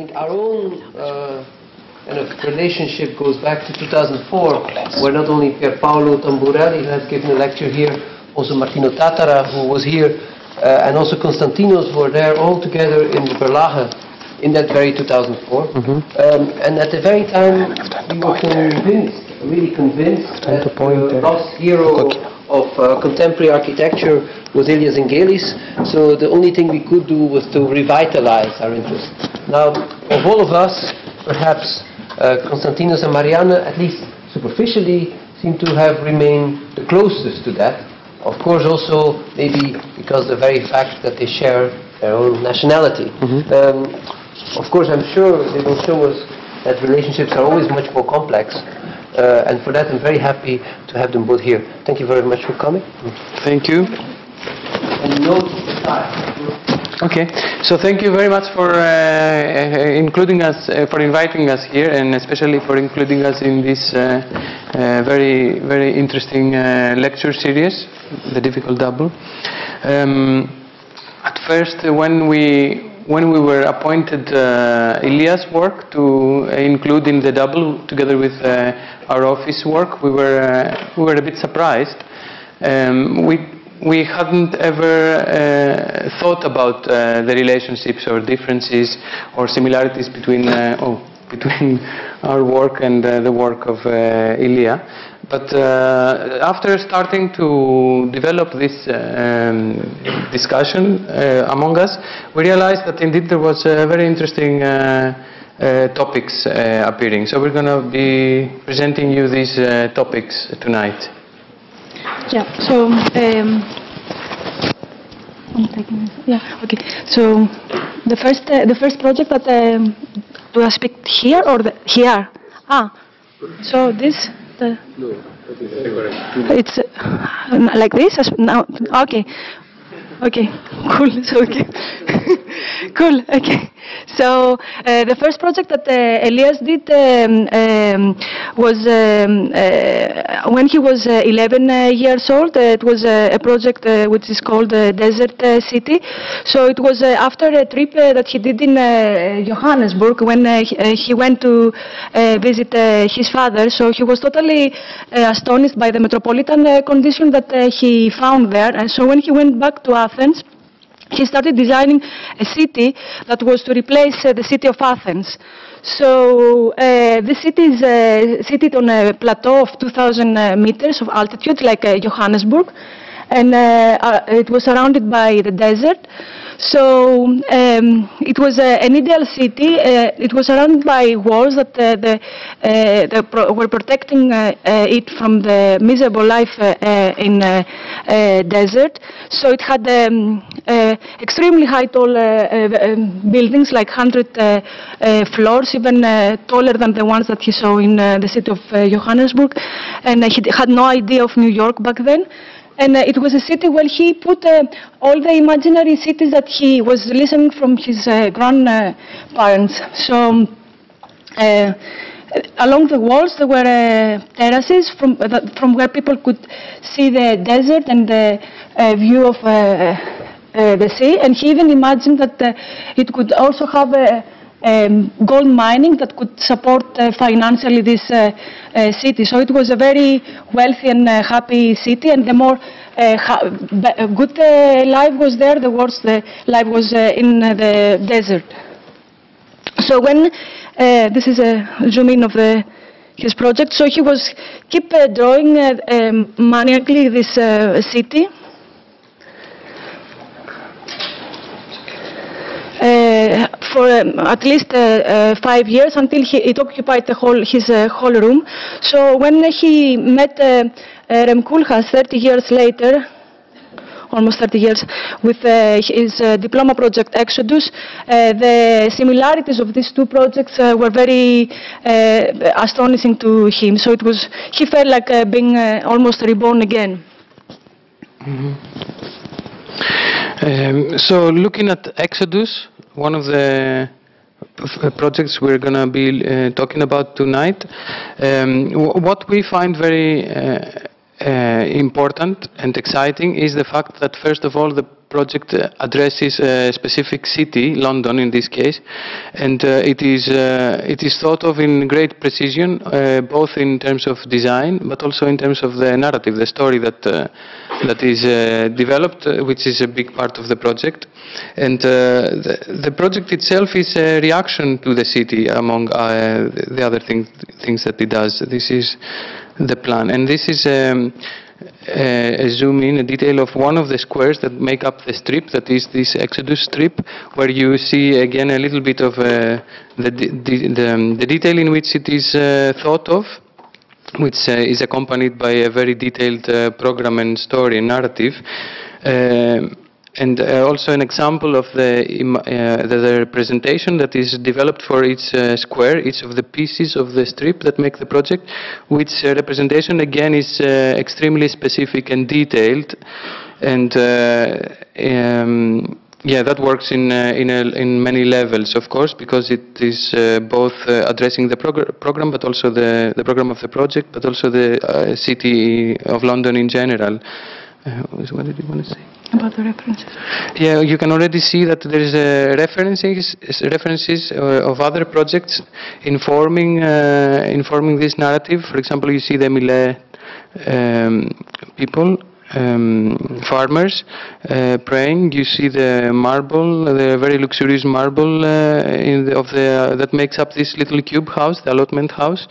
think our own uh, kind of relationship goes back to 2004, where not only Pierpaolo Tamburelli, who has given a lecture here, also Martino Tattara, who was here, uh, and also Konstantinos were there all together in the Berlage in that very 2004. Um, and at the very time, we were convinced, really convinced, that the there. lost hero of uh, contemporary architecture was Elia Zenghelis. So the only thing we could do was to revitalize our interest. Now, of all of us, perhaps uh, Konstantinos and Marianna, at least superficially, seem to have remained the closest to that. Of course, also maybe because the very fact that they share their own nationality. Um, of course, I'm sure they will show us that relationships are always much more complex. Uh, and for that, I'm very happy to have them both here. Thank you very much for coming. Thank you. And note the time. Okay, so thank you very much for uh, uh, including us, uh, for inviting us here, and especially for including us in this uh, uh, very, very interesting uh, lecture series, The Difficult Double. Um, at first, when we when we were appointed uh, work to include in the double together with uh, our office work, we were uh, we were a bit surprised. Um, we we hadn't ever uh, thought about uh, the relationships or differences or similarities between uh, oh, between our work and uh, the work of uh, Elia. But uh, after starting to develop this uh, um, discussion uh, among us, we realized that indeed there was uh, very interesting topics appearing. So we're going to be presenting you these topics tonight. Yeah. So, um. Yeah. Okay. So, the first uh, the first project that um, do I speak here or the, here? Ah. So this the. It's uh, like this now. Okay. Okay, cool. So okay, cool. Okay, so uh, the first project that uh, Elias did um, um, was um, uh, when he was uh, 11 uh, years old. Uh, it was a project which is called Desert City. So it was after a trip that he did in Johannesburg when he, went to visit his father. So he was totally astonished by the metropolitan condition that he found there. And so when he went back to Athens, he started designing a city that was to replace uh, the city of Athens. So uh, the city is uh, situated on a plateau of 2,000 uh, meters of altitude, like uh, Johannesburg, and uh, it was surrounded by the desert. So um, it was uh, an ideal city. Uh, it was surrounded by walls that uh, the, uh, the pro- were protecting uh, uh, it from the miserable life in desert. So it had um, extremely high, tall um, buildings, like 100 uh, uh, floors, even taller than the ones that he saw in the city of Johannesburg. And he had no idea of New York back then. And uh, it was a city where he put uh, all the imaginary cities that he was listening from his uh, grandparents. So um, uh, along the walls there were uh, terraces from from where people could see the desert and the view of the sea. And he even imagined that it could also have a um, gold mining that could support uh, financially this uh, uh, city. So it was a very wealthy and uh, happy city, and the more uh, uh, good life was there, the worse the life was in the desert. So when this is a zoom in of the his project, so he was keep drawing um, maniacally this city. For um, at least uh, uh, five years until he, it occupied the whole, his uh, whole room. So when he met uh, uh, Rem Koolhaas 30 years later, almost 30 years, with uh, his uh, diploma project Exodus, uh, the similarities of these two projects uh, were very uh, astonishing to him. So it was, he felt like uh, being uh, almost reborn again. Um, so looking at Exodus, one of the projects we're going to be uh, talking about tonight, um, what we find very uh, uh, important and exciting is the fact that first of all the project addresses a specific city, London in this case, and uh, it is uh, it is thought of in great precision, uh, both in terms of design, but also in terms of the narrative, the story that that is developed, which is a big part of the project. And the, the project itself is a reaction to the city, among the other things things that it does. This is the plan, and this is. Um, a, a zoom in, a detail of one of the squares that make up the strip, that is this Exodus strip, where you see again a little bit of uh, the, the, the, um, the detail in which it is uh, thought of, which uh, is accompanied by a very detailed uh, program and story and narrative. And uh, also an example of the, uh, the, the representation that is developed for each uh, square, each of the pieces of the strip that make the project, which uh, representation again is uh, extremely specific and detailed, and uh, um, yeah, that works in in a, in many levels, of course, because it is both addressing the progr- program, but also the the program of the project, but also the city of London in general. What did you want to say? About the references. Yeah, you can already see that there is uh, references references uh, of other projects informing uh, informing this narrative. For example, you see the Millet um, people. Um, farmers uh, praying. You see the marble, the very luxurious marble uh, the, of the that makes up this little cube house, the allotment house,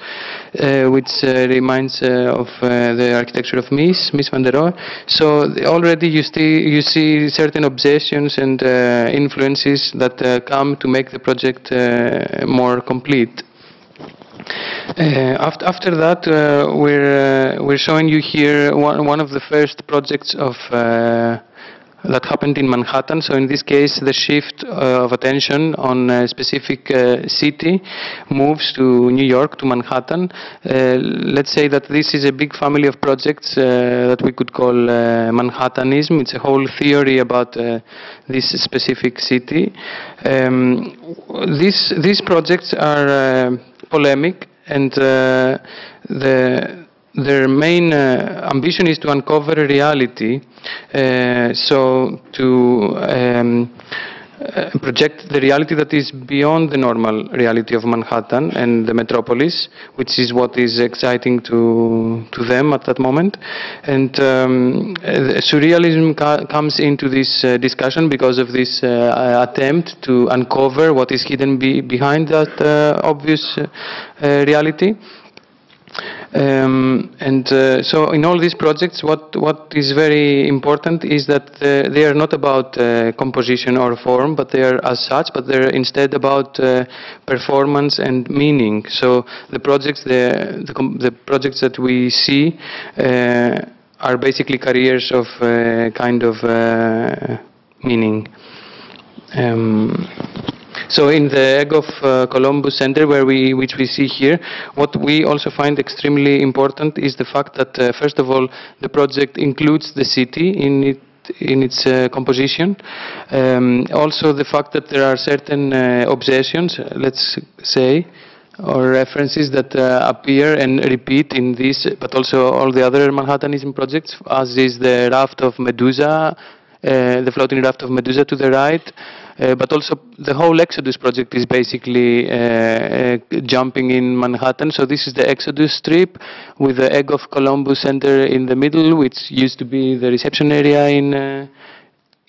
uh, which uh, reminds uh, of uh, the architecture of Mies, Mies van der Rohe. So already you you see certain obsessions and uh, influences that uh, come to make the project uh, more complete. Uh, after, after that, uh, we're uh, we're showing you here one one of the first projects of uh, that happened in Manhattan. So in this case, the shift uh, of attention on a specific uh, city moves to New York, to Manhattan. Uh, let's say that this is a big family of projects uh, that we could call uh, Manhattanism. It's a whole theory about uh, this specific city. Um, these these projects are polemic and the their main uh, ambition is to uncover reality, uh, so to um, uh, project the reality that is beyond the normal reality of Manhattan and the metropolis, which is what is exciting to to them at that moment. And um, uh, surrealism ca- comes into this uh, discussion because of this uh, attempt to uncover what is hidden be- behind that uh, obvious uh, reality. Um, and uh, so in all these projects, what, what is very important is that uh, they are not about uh, composition or form, but they are as such, but they're instead about uh, performance and meaning. So the projects, the, the, the projects that we see uh, are basically careers of uh, kind of meaning. Um, so in the Egg of uh, Columbus Center, where we, which we see here, what we also find extremely important is the fact that, uh, first of all, the project includes the city in it in its uh, composition. Um, also, the fact that there are certain uh, obsessions, let's say, or references that uh, appear and repeat in this, but also all the other Manhattanism projects, as is the raft of Medusa, uh, the floating raft of Medusa to the right, uh, but also the whole Exodus project is basically uh, uh, jumping in Manhattan. So this is the Exodus strip with the Egg of Columbus Center in the middle, which used to be the reception area in. Uh,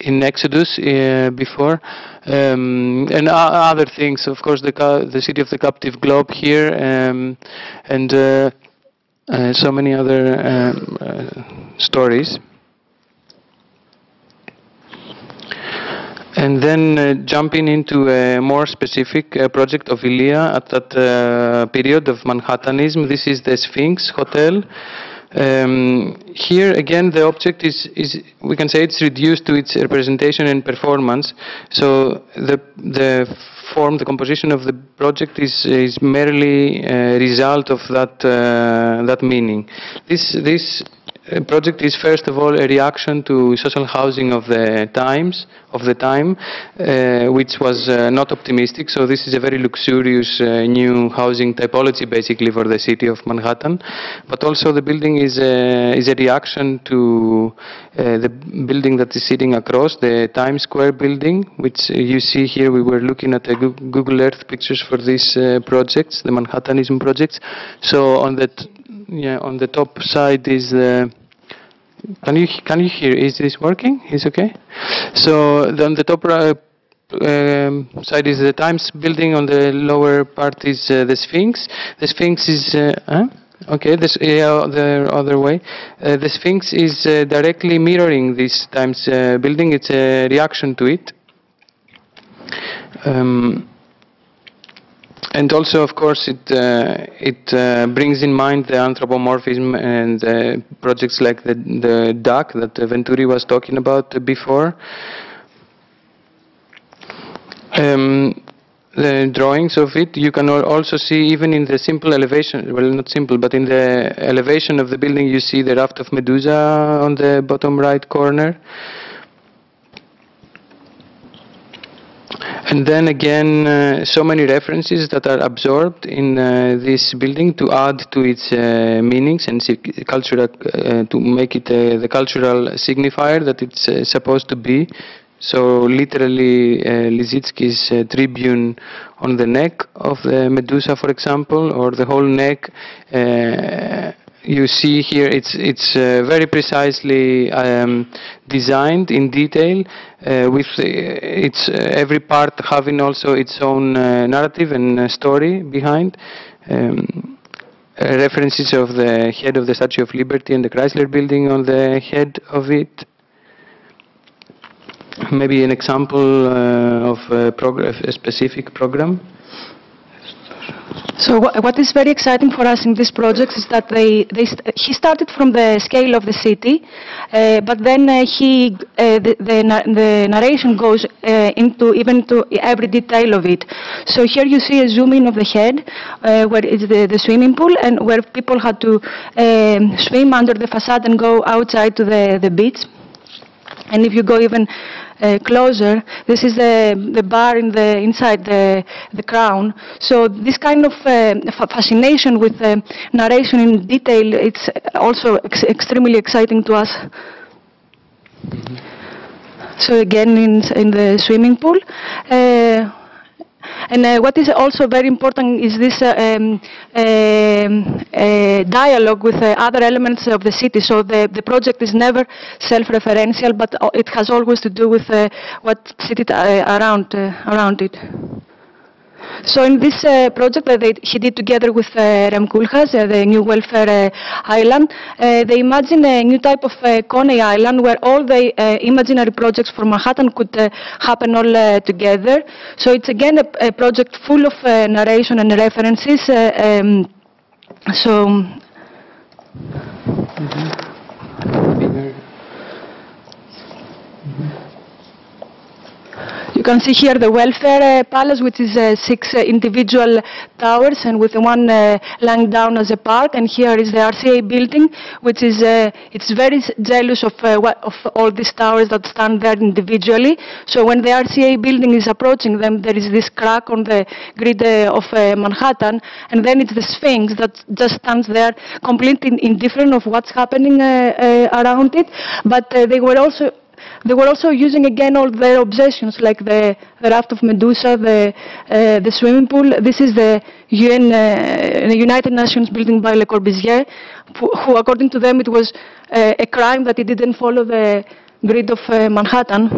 in Exodus uh, before, um, and other things. Of course, the the city of the captive globe here, um, and uh, uh, so many other um, uh, stories. And then uh, jumping into a more specific uh, project of Elia at that uh, period of Manhattanism. This is the Sphinx Hotel. Um, here again, the object is, is we can say it's reduced to its representation and performance. So the the form, the composition of the project is is merely a result of that uh, that meaning. This this project is first of all a reaction to social housing of the times of the time, uh, which was uh, not optimistic. So this is a very luxurious uh, new housing typology, basically for the city of Manhattan. But also the building is a, is a reaction to uh, the building that is sitting across the Times Square building, which you see here. We were looking at Google Earth pictures for these uh, projects, the Manhattanism projects. So on the yeah on the top side is the can you can you hear? Is this working? Is okay. So the, on the top uh, um, side is the Times building. On the lower part is uh, the Sphinx. The Sphinx is. Uh, huh? Okay, this yeah, the other way. Uh, the Sphinx is uh, directly mirroring this Times building. It's a reaction to it. Um, and also, of course, it uh, it uh, brings in mind the anthropomorphism and uh, projects like the the duck that Venturi was talking about before. Um, the drawings of it, you can also see even in the simple elevation, well not simple, but in the elevation of the building you see the raft of Medusa on the bottom right corner. And then again, uh, so many references that are absorbed in uh, this building to add to its uh, meanings and cultural, uh, to make it uh, the cultural signifier that it's uh, supposed to be. So literally, Lissitzky's tribune on the neck of the Medusa, for example, or the whole neck you see here it's it's uh, very precisely um, designed in detail uh, with uh, its uh, every part having also its own uh, narrative and uh, story behind. Um, references of the head of the Statue of Liberty and the Chrysler building on the head of it. Maybe an example of a, a specific program so what is very exciting for us in this project is that they, they st he started from the scale of the city, uh, but then uh, he uh, the, the, the, narration goes uh, into even to every detail of it. So here you see a zoom in of the head, uh, where is the, the swimming pool, and where people had to um, swim under the facade and go outside to the, the beach. And if you go even uh, closer. This is the, the bar in the, inside the, the crown. So this kind of uh, fascination with the narration in detail, it's also ex extremely exciting to us. Mm -hmm. So again, in, in the swimming pool. Uh, and uh, what is also very important is this uh, um, um uh, dialogue with uh, other elements of the city. So the, the project is never self-referential, but it has always to do with uh, what city around, around it. So in this uh, project that they, he did together with uh, Rem Koolhaas, uh, the new welfare uh, island, uh, they imagined a new type of uh, Coney Island where all the imaginary projects for Manhattan could happen all together. So it's again a, a project full of narration and references. Um, so. Mm -hmm. You can see here the welfare uh, palace, which is uh, six uh, individual towers and with one uh, lying down as a park. And here is the RCA building, which is uh, it's very jealous of, uh, of all these towers that stand there individually. So when the RCA building is approaching them, there is this crack on the grid of Manhattan, and then it's the Sphinx that just stands there completely indifferent of what's happening around it. But they were also they were also using again all their obsessions, like the, the raft of Medusa, the, uh, the swimming pool. This is the UN, uh, United Nations building by Le Corbusier, who, according to them, it was uh, a crime that it didn't follow the grid of uh, Manhattan.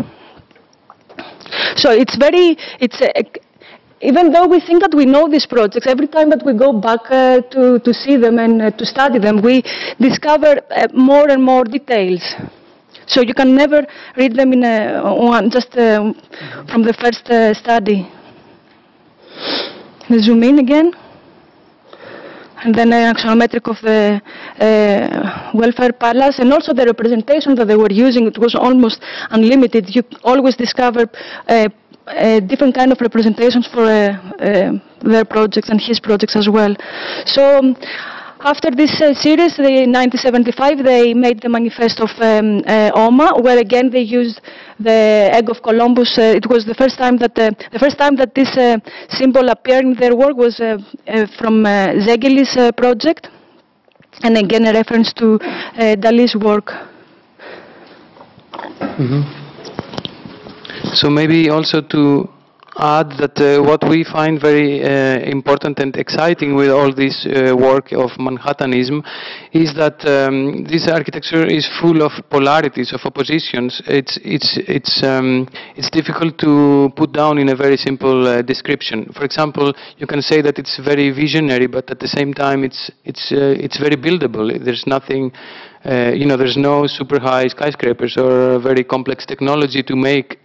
So it's very, it's a, even though we think that we know these projects, every time that we go back uh, to, to see them and uh, to study them, we discover uh, more and more details. So you can never read them in a, one, just uh, from the first uh, study. Zoom in again. And then an axonometric of the uh, welfare palace, and also the representation that they were using, it was almost unlimited. You always discover uh, uh, different kind of representations for uh, their projects and his projects as well. So after this uh, series, the 1975, they made the manifesto of um, uh, OMA, where again they used the egg of Columbus. Uh, it was the first time that uh, the first time that this uh, symbol appeared in their work was uh, from Zenghelis' project, and again a reference to Dali's work. So maybe also to add that uh, what we find very uh, important and exciting with all this uh, work of Manhattanism is that um, this architecture is full of polarities, of oppositions. It's, it's, it's, um, it's difficult to put down in a very simple uh, description. For example, you can say that it's very visionary, but at the same time it's, it's, uh, it's very buildable. There's nothing uh, you know, there's no super high skyscrapers or very complex technology to make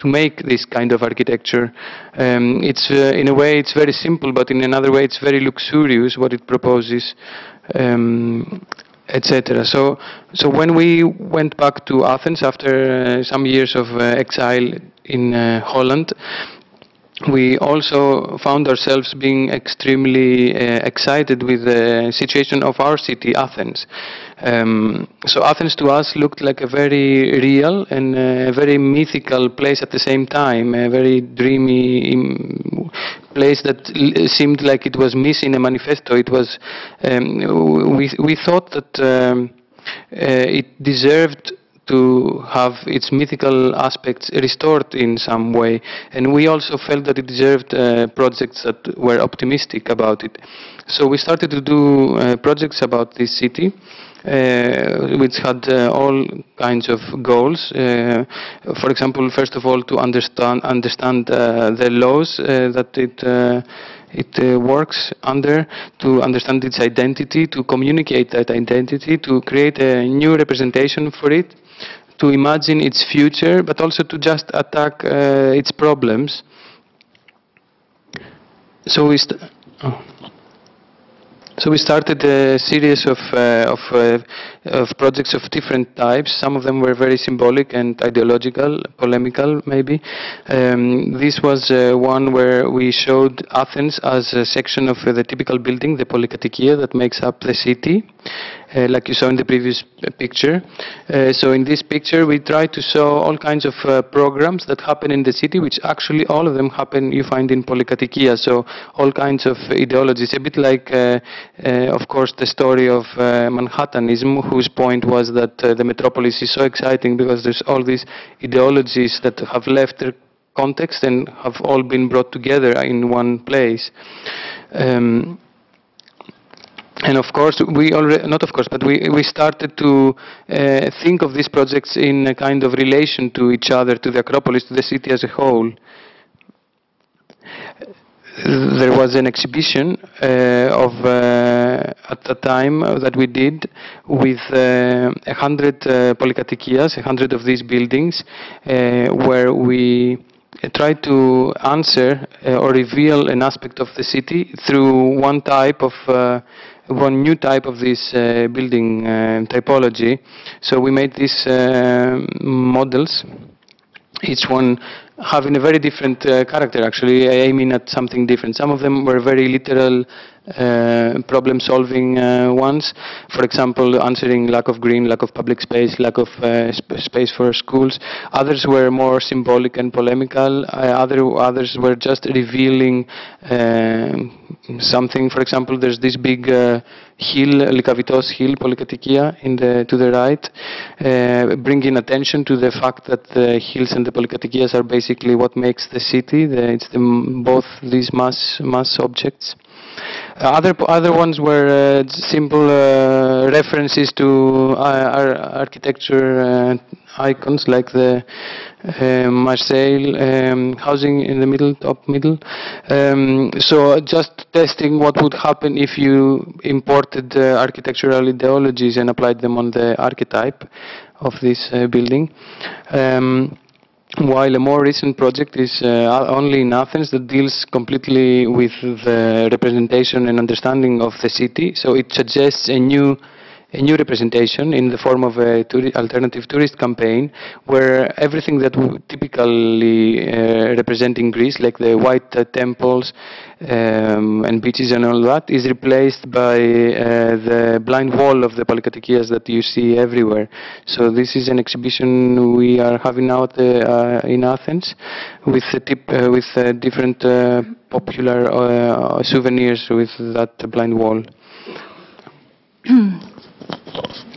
to make this kind of architecture. Um, it's uh, in a way it's very simple, but in another way it's very luxurious what it proposes. Um, etc. So, so when we went back to Athens after uh, some years of uh, exile in uh, Holland, we also found ourselves being extremely uh, excited with the situation of our city, Athens. Um, so Athens to us looked like a very real and a very mythical place at the same time, a very dreamy place that seemed like it was missing a manifesto. It was, um, we, we thought that um, uh, it deserved to have its mythical aspects restored in some way. And we also felt that it deserved uh, projects that were optimistic about it. So we started to do uh, projects about this city. Uh, which had uh, all kinds of goals. Uh, for example, first of all, to understand understand uh, the laws uh, that it uh, it works under, to understand its identity, to communicate that identity, to create a new representation for it, to imagine its future, but also to just attack uh, its problems. So we. Oh. So we started a series of, uh, of, uh, of projects of different types. Some of them were very symbolic and ideological, polemical maybe. Um, this was uh, one where we showed Athens as a section of the typical building, the Polykatoikia, that makes up the city. Uh, like you saw in the previous picture. Uh, so in this picture we try to show all kinds of uh, programs that happen in the city, which actually all of them happen you find in Polykatoikia. So all kinds of ideologies, a bit like, uh, uh, of course, the story of uh, Manhattanism, whose point was that the metropolis is so exciting because there's all these ideologies that have left their context and have all been brought together in one place. Um, and of course, we already, not of course, but we, we started to uh, think of these projects in a kind of relation to each other, to the Acropolis, to the city as a whole. There was an exhibition uh, of uh, at the time uh, that we did with uh, a hundred uh, polykatoikias, a hundred of these buildings, uh, where we tried to answer uh, or reveal an aspect of the city through one type of uh, one new type of this uh, building uh, typology. So we made these uh, models, each one having a very different uh, character actually, aiming at something different. Some of them were very literal uh, problem solving uh, ones. For example, answering lack of green, lack of public space, lack of uh, sp- space for schools. Others were more symbolic and polemical. Uh, other others were just revealing um something. For example, there's this big uh, hill, Likavitos Hill, Polykatoikia, in the to the right, uh, bringing attention to the fact that the hills and the Polykatoikias are basically what makes the city. The, it's the, both these mass mass objects. Uh, Other other ones were uh, simple uh, references to architecture icons like the uh, Marseille um, housing in the middle, top middle. Um, so just testing what would happen if you imported uh, architectural ideologies and applied them on the archetype of this uh, building. Um, while a more recent project is uh, only in Athens that deals completely with the representation and understanding of the city. So it suggests a new a new representation in the form of a touri alternative tourist campaign, where everything that would typically uh, representing Greece, like the white uh, temples um, and beaches and all that, is replaced by uh, the blind wall of the Polykatoikias that you see everywhere. So this is an exhibition we are having out uh, in Athens with tip, uh, with different popular souvenirs with that blind wall.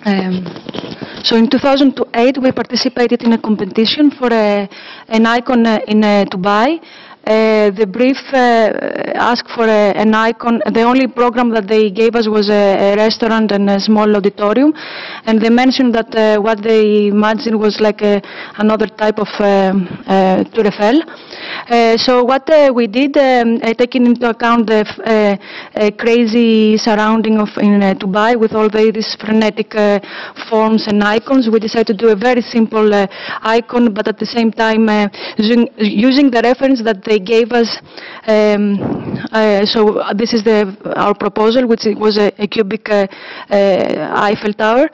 Um, so in 2008 we participated in a competition for a, an icon uh, in uh, Dubai uh, the brief uh, asked for a, an icon. The only program that they gave us was a, a restaurant and a small auditorium, and they mentioned that uh, what they imagined was like a, another type of um, uh, Tour Eiffel. Uh, so what uh, we did, um, taking into account the crazy surrounding of in Dubai with all the, these frenetic forms and icons, we decided to do a very simple icon, but at the same time using, using the reference that they they gave us, um, uh, so this is the, our proposal, which was a, a cubic uh, uh, Eiffel Tower.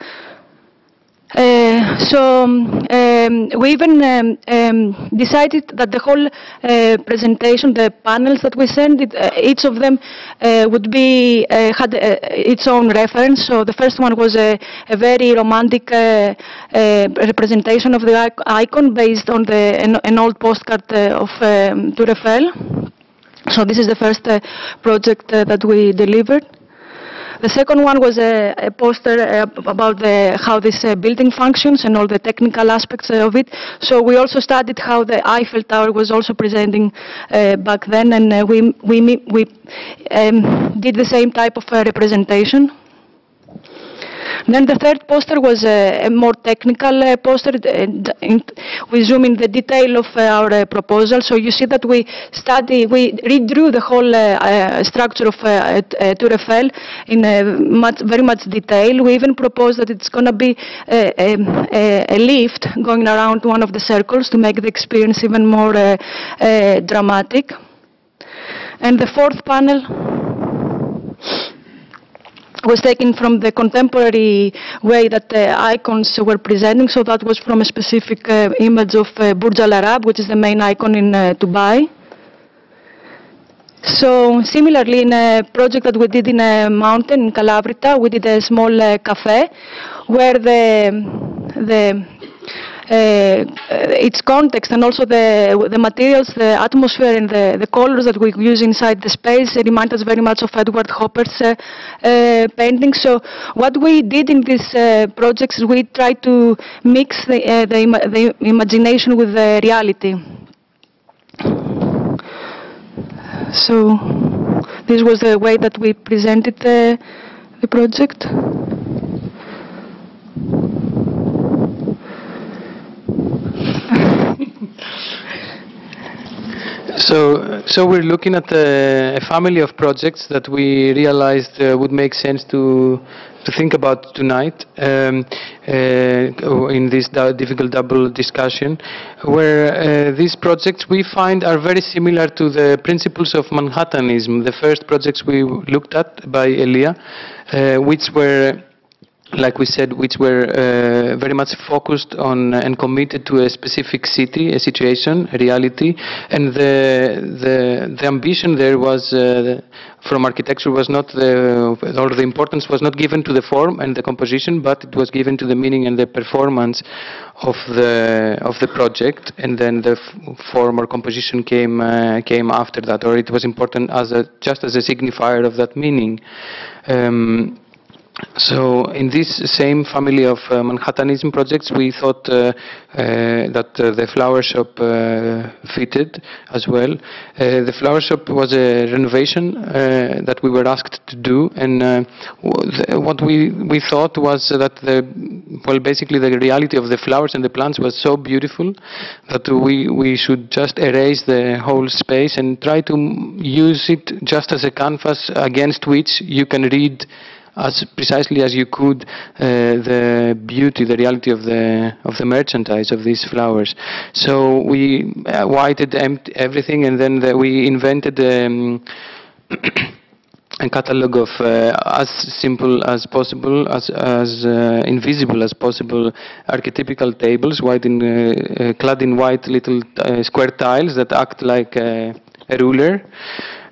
Uh, so um, we even um, um, decided that the whole uh, presentation, the panels that we sent, it, uh, each of them would be had its own reference. So the first one was a, a very romantic representation of the icon based on the an, an old postcard of um, Tour Eiffel. So this is the first project that we delivered. The second one was a, a poster uh, about the, how this uh, building functions and all the technical aspects of it. So we also studied how the Eiffel Tower was also presenting uh, back then, and we we we um, did the same type of representation. Then the third poster was a, a more technical uh, poster. Uh, we zoom in the detail of uh, our uh, proposal. So you see that we study, we redrew the whole uh, structure of uh, Tour Eiffel in much, very much detail. We even proposed that it's going to be a, a, a, lift going around one of the circles to make the experience even more dramatic. And the fourth panel was taken from the contemporary way that the icons were presenting. So that was from a specific uh, image of uh, Burj Al Arab, which is the main icon in uh, Dubai. So similarly, in a project that we did in a mountain in Kalavrita, we did a small uh, cafe where the the its context and also the, the materials, the atmosphere and the, the colors that we use inside the space remind us very much of Edward Hopper's uh, uh, painting. So what we did in this project is we tried to mix the, the, Im the imagination with the reality. So this was the way that we presented the, the project. So, so we're looking at a, a, family of projects that we realized uh, would make sense to to think about tonight um, uh, in this difficult double discussion, where uh, these projects we find are very similar to the principles of Manhattanism. The first projects we looked at by Elia, uh, which were like we said, which were uh, very much focused on uh, and committed to a specific city, a situation, a reality, and the the, the ambition there was uh, from architecture was not the or the importance was not given to the form and the composition, but it was given to the meaning and the performance of the of the project, and then the form or composition came uh, came after that, or it was important as a just as a signifier of that meaning. Um, so in this same family of uh, Manhattanism projects, we thought uh, uh, that uh, the flower shop uh, fitted as well. Uh, the flower shop was a renovation that we were asked to do, and what we we thought was that the well, basically the reality of the flowers and the plants was so beautiful that we we should just erase the whole space and try to use it just as a canvas against which you can read as precisely as you could uh, the beauty, the reality of the of the merchandise of these flowers. So we uh, whited everything, and then the, we invented. Um, a catalog of uh, as simple as possible, as, as uh, invisible as possible archetypical tables, white in, uh, clad in white little uh, square tiles that act like a ruler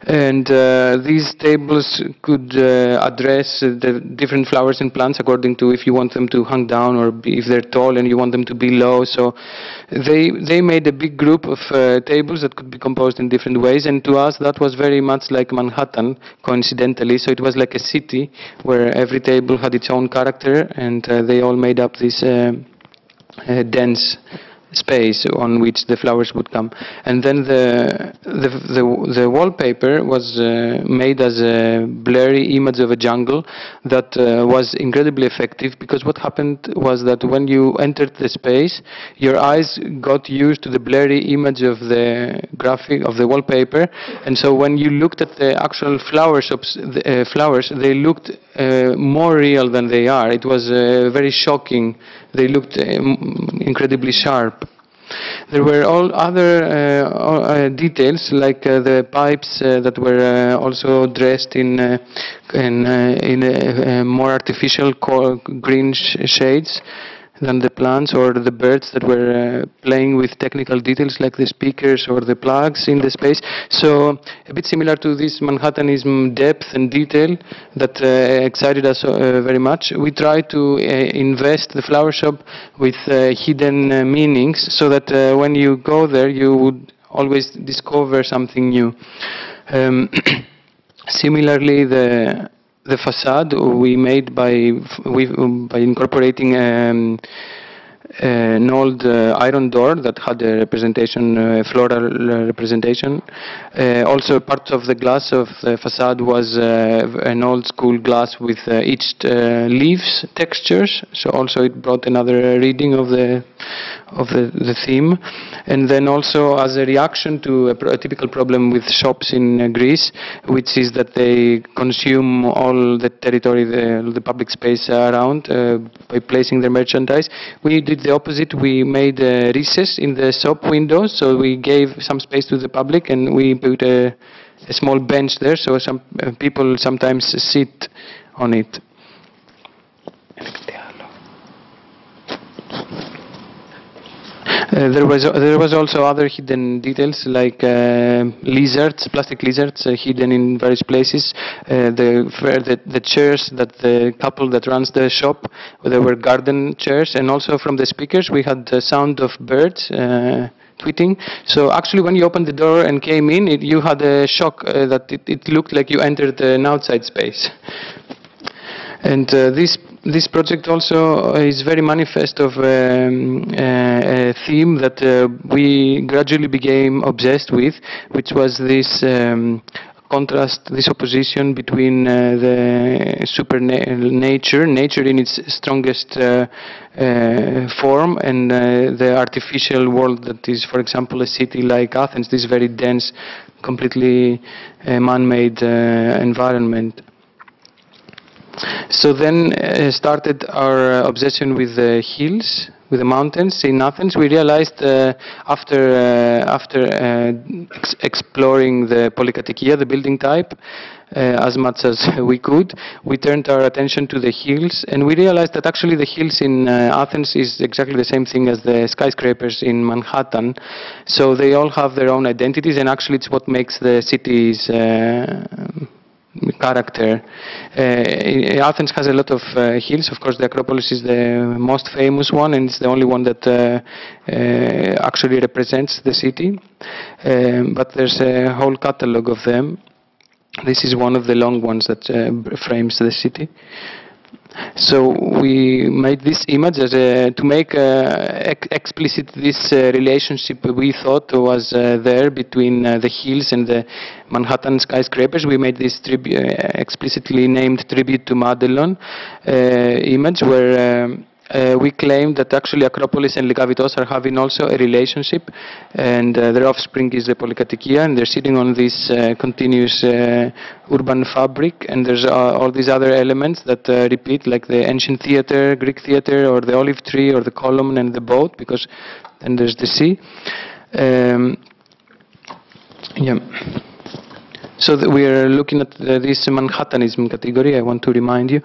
and uh, these tables could uh, address the different flowers and plants according to if you want them to hang down or be, if they're tall and you want them to be low. So they they made a big group of uh, tables that could be composed in different ways. And to us, that was very much like Manhattan, coincidentally. So it was like a city where every table had its own character, and uh, they all made up this uh, uh, dense space on which the flowers would come. And then the the the, the wallpaper was uh, made as a blurry image of a jungle that uh, was incredibly effective because what happened was that when you entered the space, your eyes got used to the blurry image of the graphic of the wallpaper, and so when you looked at the actual flowers, uh, flowers, they looked uh, more real than they are. It was uh, very shocking. They looked uh, incredibly sharp. There were all other uh, uh, details like uh, the pipes that were also dressed in in, in more artificial green sh shades than the plants or the birds that were uh, playing with technical details like the speakers or the plugs in the space. So a bit similar to this Manhattanism depth and detail that uh, excited us uh, very much. We try to uh, invest the flower shop with uh, hidden uh, meanings so that when you go there you would always discover something new. Um, similarly, the the facade we made by we, by incorporating um, an old uh, iron door that had a representation, uh, floral uh, representation. Uh, also, part of the glass of the facade was uh, an old school glass with uh, etched leaves textures. So also it brought another reading of the of the, the theme. And then also as a reaction to a, a typical problem with shops in uh, Greece, which is that they consume all the territory, the, the public space around uh, by placing their merchandise, we did the opposite. We made a recess in the shop windows, so we gave some space to the public and we put a, a small bench there, so some uh, people sometimes sit on it. Uh, there was there was also other hidden details like uh, lizards, plastic lizards uh, hidden in various places. Uh, the, the, the chairs that the couple that runs the shop, there were garden chairs, and also from the speakers we had the sound of birds uh, tweeting. So actually, when you opened the door and came in, it, you had a shock uh, that it, it, looked like you entered an outside space. And uh, this this project also is very manifest of um, uh, a theme that uh, we gradually became obsessed with, which was this um, contrast, this opposition between uh, the super nature, nature in its strongest uh, uh, form, and uh, the artificial world that is, for example, a city like Athens, this very dense, completely man-made environment. So then uh, started our uh, obsession with the hills, with the mountains in Athens. We realized uh, after uh, after uh, ex exploring the polykatoikia, the building type, uh, as much as we could, we turned our attention to the hills, and we realized that actually the hills in Athens is exactly the same thing as the skyscrapers in Manhattan. So they all have their own identities, and actually it's what makes the cities character. Uh, Athens has a lot of uh, hills. Of course, the Acropolis is the most famous one, and it's the only one that uh, uh actually represents the city. Um, but there's a whole catalog of them. This is one of the long ones that uh, frames the city. So we made this image a, to make uh, ex explicit this uh, relationship we thought was uh, there between uh, the hills and the Manhattan skyscrapers. We made this uh, explicitly named tribute to Madelon uh, image where um, uh, we claim that actually Acropolis and Likavitos are having also a relationship, and uh, their offspring is the Polykatoikia, and they're sitting on this uh, continuous uh, urban fabric, and there's uh, all these other elements that repeat, like the ancient theater, Greek theater, or the olive tree, or the column and the boat, because then there's the sea. Um, yeah. So we are looking at uh, this Manhattanism category, I want to remind you.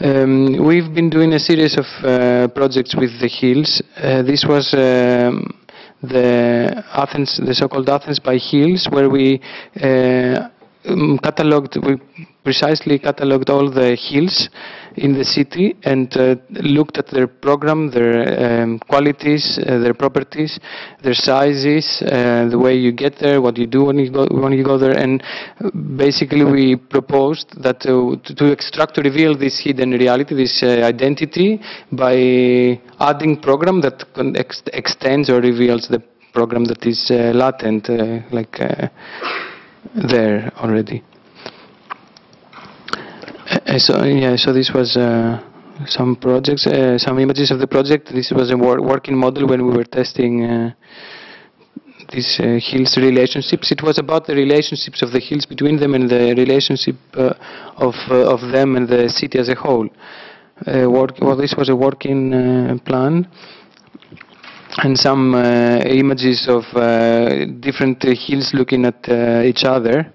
Um, we've been doing a series of uh, projects with the hills. Uh, this was um, the Athens, the so-called Athens by Hills, where we uh, um, cataloged, we precisely cataloged all the hills in the city and uh, looked at their program, their um, qualities, uh, their properties, their sizes, uh, the way you get there, what you do when you go when you go there, and basically we proposed that to, to extract to reveal this hidden reality, this uh, identity, by adding program that ex extends or reveals the program that is uh, latent, uh, like there already. Uh, so yeah, so this was uh, some projects, uh, some images of the project. This was a wor working model when we were testing uh, these uh, hills relationships. It was about the relationships of the hills between them and the relationship uh, of of them and the city as a whole. work, well, this was a working plan and some uh, images of uh, different hills looking at uh, each other.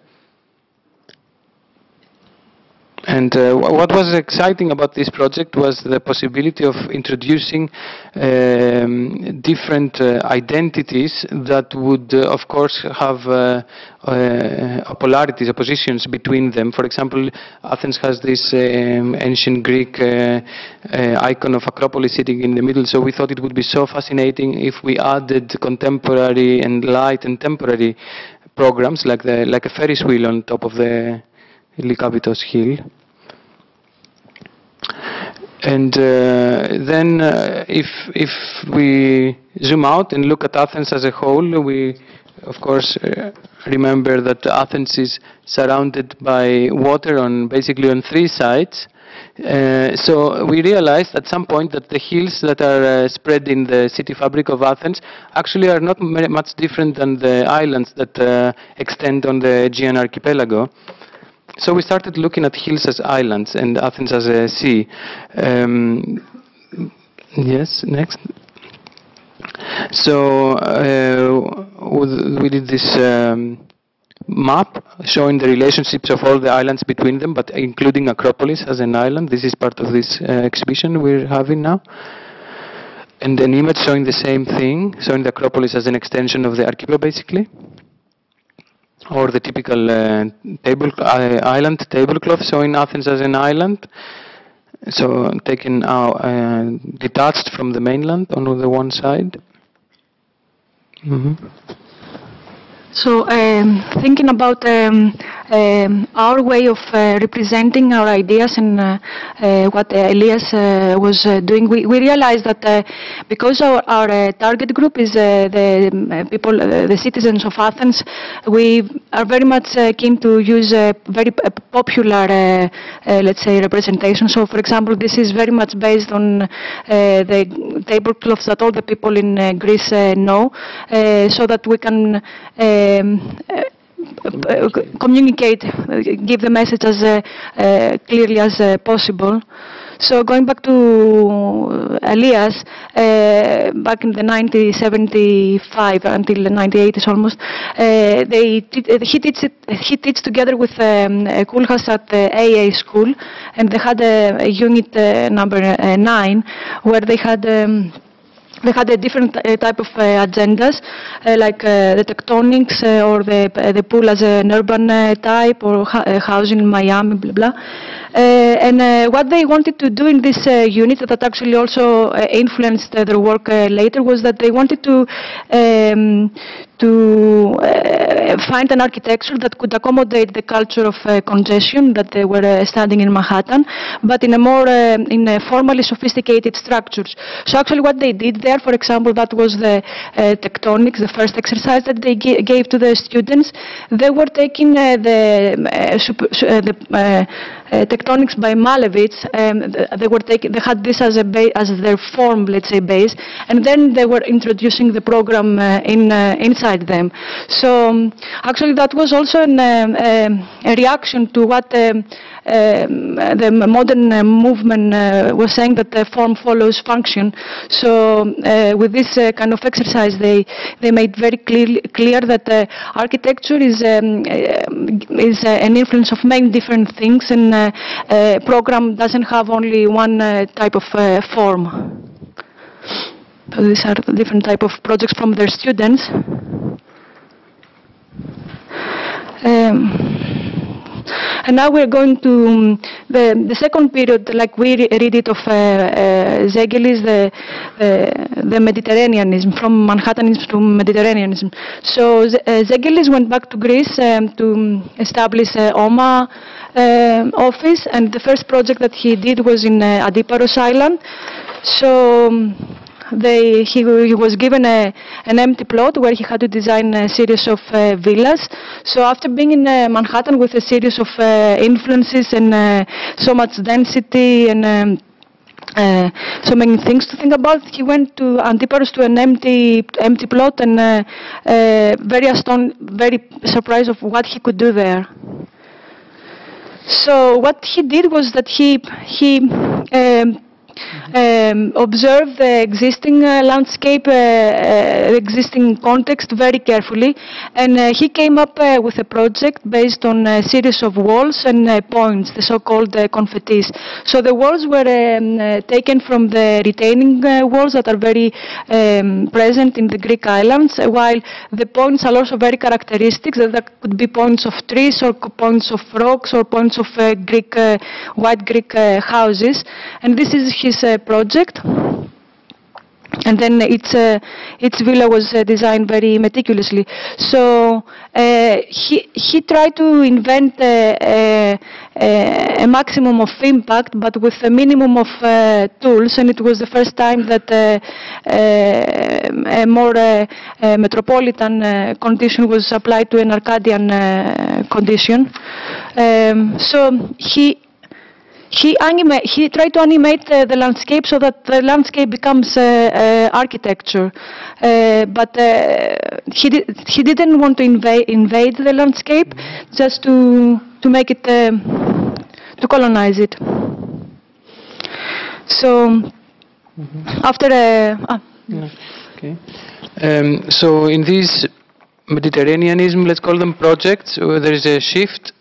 And uh, what was exciting about this project was the possibility of introducing um, different uh, identities that would, uh, of course, have uh, uh, polarities, oppositions between them. For example, Athens has this um, ancient Greek uh, icon of Acropolis sitting in the middle, so we thought it would be so fascinating if we added contemporary and light and temporary programs like, the, like a Ferris wheel on top of the Lycabettos hill. And uh, then uh, if, if we zoom out and look at Athens as a whole, we of course uh, remember that Athens is surrounded by water on basically on three sides. Uh, so we realized at some point that the hills that are uh, spread in the city fabric of Athens actually are not much different than the islands that uh, extend on the Aegean archipelago. So we started looking at hills as islands and Athens as a sea. Um, yes, next. So uh, we did this um, map showing the relationships of all the islands between them, but including Acropolis as an island. This is part of this uh, exhibition we're having now. And an image showing the same thing, showing the Acropolis as an extension of the archipelago, basically or the typical uh, table uh, island tablecloth showing Athens as an island. So taken out, uh, detached from the mainland on the one side. Mm -hmm. So um, thinking about um, um, our way of uh, representing our ideas and uh, uh, what Elias uh, was uh, doing, we, we realized that uh, because our, our target group is the people, the citizens of Athens, we are very much keen to use very popular, let's say, representation. So, for example, this is very much based on the tablecloths that all the people in Greece know, so that we can um, communicate, give the message as uh, uh, clearly as uh, possible. So going back to Elias, uh, back in the 1975 until the 1980s almost, uh, they he teach it, he teach together with um, Koolhaas at the AA school, and they had a, unit uh, number nine where they had. Um, they had a different uh, type of uh, agendas, uh, like uh, the tectonics uh, or the, the pool as an urban uh, type or housing in Miami, blah, blah. and what they wanted to do in this unit that actually also influenced their work later was that they wanted to um, to uh, find an architecture that could accommodate the culture of uh, congestion that they were uh, studying in Manhattan, but in a more in a formally sophisticated structures. So actually what they did there, for example, that was the tectonics, the first exercise that they gave to the students. They were taking the, the uh, tectonics by Malevich, um, they were taking, they had this as a as their form, let's say, base, and then they were introducing the program uh, in uh, inside them. So um, actually that was also an, um, um, a reaction to what um, the modern uh, movement uh, was saying that the form follows function. So uh, with this kind of exercise, they they made very clear clear that architecture is um, is an influence of many different things, and uh, program doesn't have only one type of form. So these are different type of projects from their students. Um, and now we're going to um, the, the second period, like we read it of uh, uh, Zenghelis, the, uh, the Mediterraneanism, from Manhattanism to Mediterraneanism. So uh, Zenghelis went back to Greece um, to establish a OMA um office, and the first project that he did was in uh, Antiparos Island. So um, they, he, he was given a, an empty plot where he had to design a series of uh, villas. So after being in uh, Manhattan with a series of uh, influences and uh, so much density and um, uh, so many things to think about. He went to Antiparos to an empty empty plot and uh, uh, very aston, very surprised of what he could do there. So what he did was that he he um, um, observed the existing uh, landscape, uh, uh, existing context very carefully, and uh, he came up uh, with a project based on a series of walls and points, the so-called confettis. So the walls were um, taken from the retaining walls that are very um, present in the Greek islands, while the points are also very characteristic. That there could be points of trees or points of rocks or points of Greek, white Greek houses. And this is his uh, project. And then its uh, its villa was uh, designed very meticulously. So uh, he he tried to invent uh, uh, uh, a maximum of impact, but with a minimum of tools. And it was the first time that a more metropolitan condition was applied to an Arcadian condition. Um, so he he anima- he tried to animate uh, the landscape so that the landscape becomes uh, uh, architecture. Uh, but uh, he, di- he didn't want to invade, invade the landscape, just to, to make it, um to colonize it. So, after uh, ah, Yeah, Okay. Um, so in these Mediterraneanism, let's call them projects, there is a shift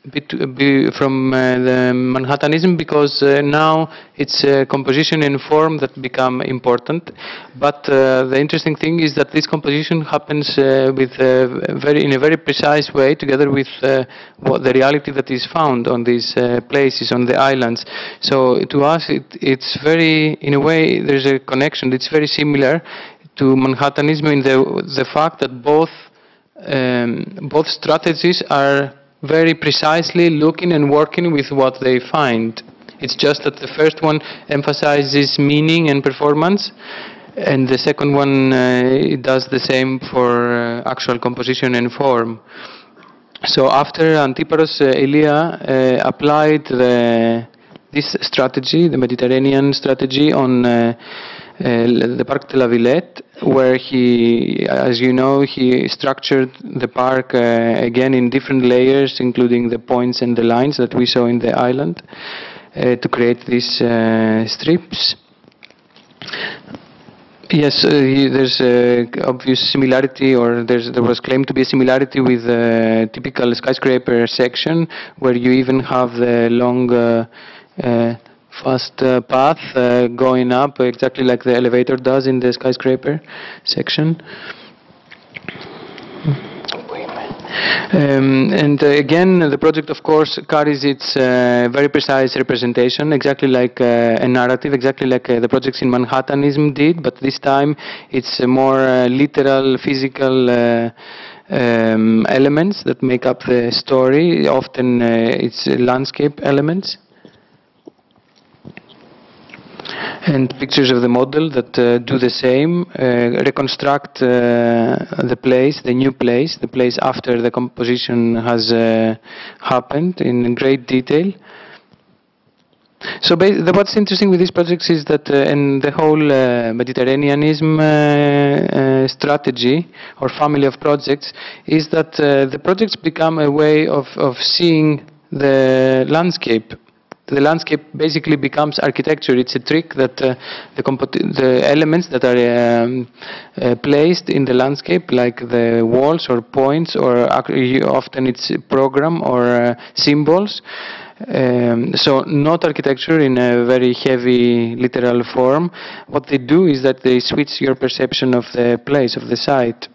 from uh, the Manhattanism because uh, now it's composition and form that become important. But uh, the interesting thing is that this composition happens with very in a very precise way, together with the reality that is found on these places, on the islands. So to us, it, it's very, in a way, there's a connection. It's very similar to Manhattanism in the the fact that both um, both strategies are very precisely looking and working with what they find. It's just that the first one emphasizes meaning and performance, and the second one uh, does the same for uh, actual composition and form. So after Antiparos, uh, Elia uh, applied the, this strategy, the Mediterranean strategy, on uh, the Parc de la Villette, where he, as you know, he structured the park uh, again in different layers, including the points and the lines that we saw in the island, uh, to create these uh, strips. Yes, uh, he- there's a obvious similarity, or there was claimed to be a similarity with the typical skyscraper section, where you even have the long, uh, uh, fast uh, path uh, going up, exactly like the elevator does in the skyscraper section. Um, and uh, again, the project, of course, carries its uh, very precise representation, exactly like uh, a narrative, exactly like uh, the projects in Manhattanism did, but this time it's more uh, literal, physical uh, um, elements that make up the story. Often it's landscape elements. And pictures of the model that uh, do the same, uh, reconstruct uh, the place, the new place, the place after the composition has uh, happened in great detail. so the, what's interesting with these projects is that uh, in the whole uh, Mediterraneanism uh, uh strategy or family of projects is that the projects become a way of, of seeing the landscape the landscape basically becomes architecture. It's a trick that uh, the, the, elements that are um, uh, placed in the landscape, like the walls or points, or often it's program or uh, symbols. Um, so not architecture in a very heavy literal form. What they do is that they switch your perception of the place, of the site.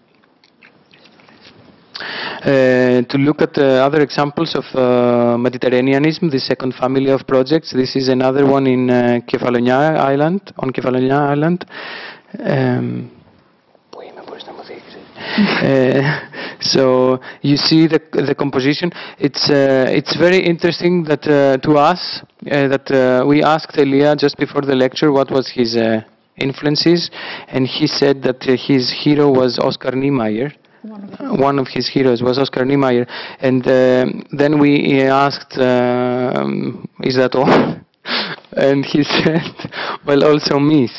Uh, to look at uh, other examples of uh, Mediterraneanism, the second family of projects. This is another one in uh, Kefalonia Island, on Kefalonia Island. Um, uh, so you see the the composition. It's uh, it's very interesting that uh, to us that we asked Elia just before the lecture what was his influences, and he said that his hero was Oscar Niemeyer. One of his heroes was Oscar Niemeyer, and then we asked, um, "Is that all?" and he said, well, also Mies.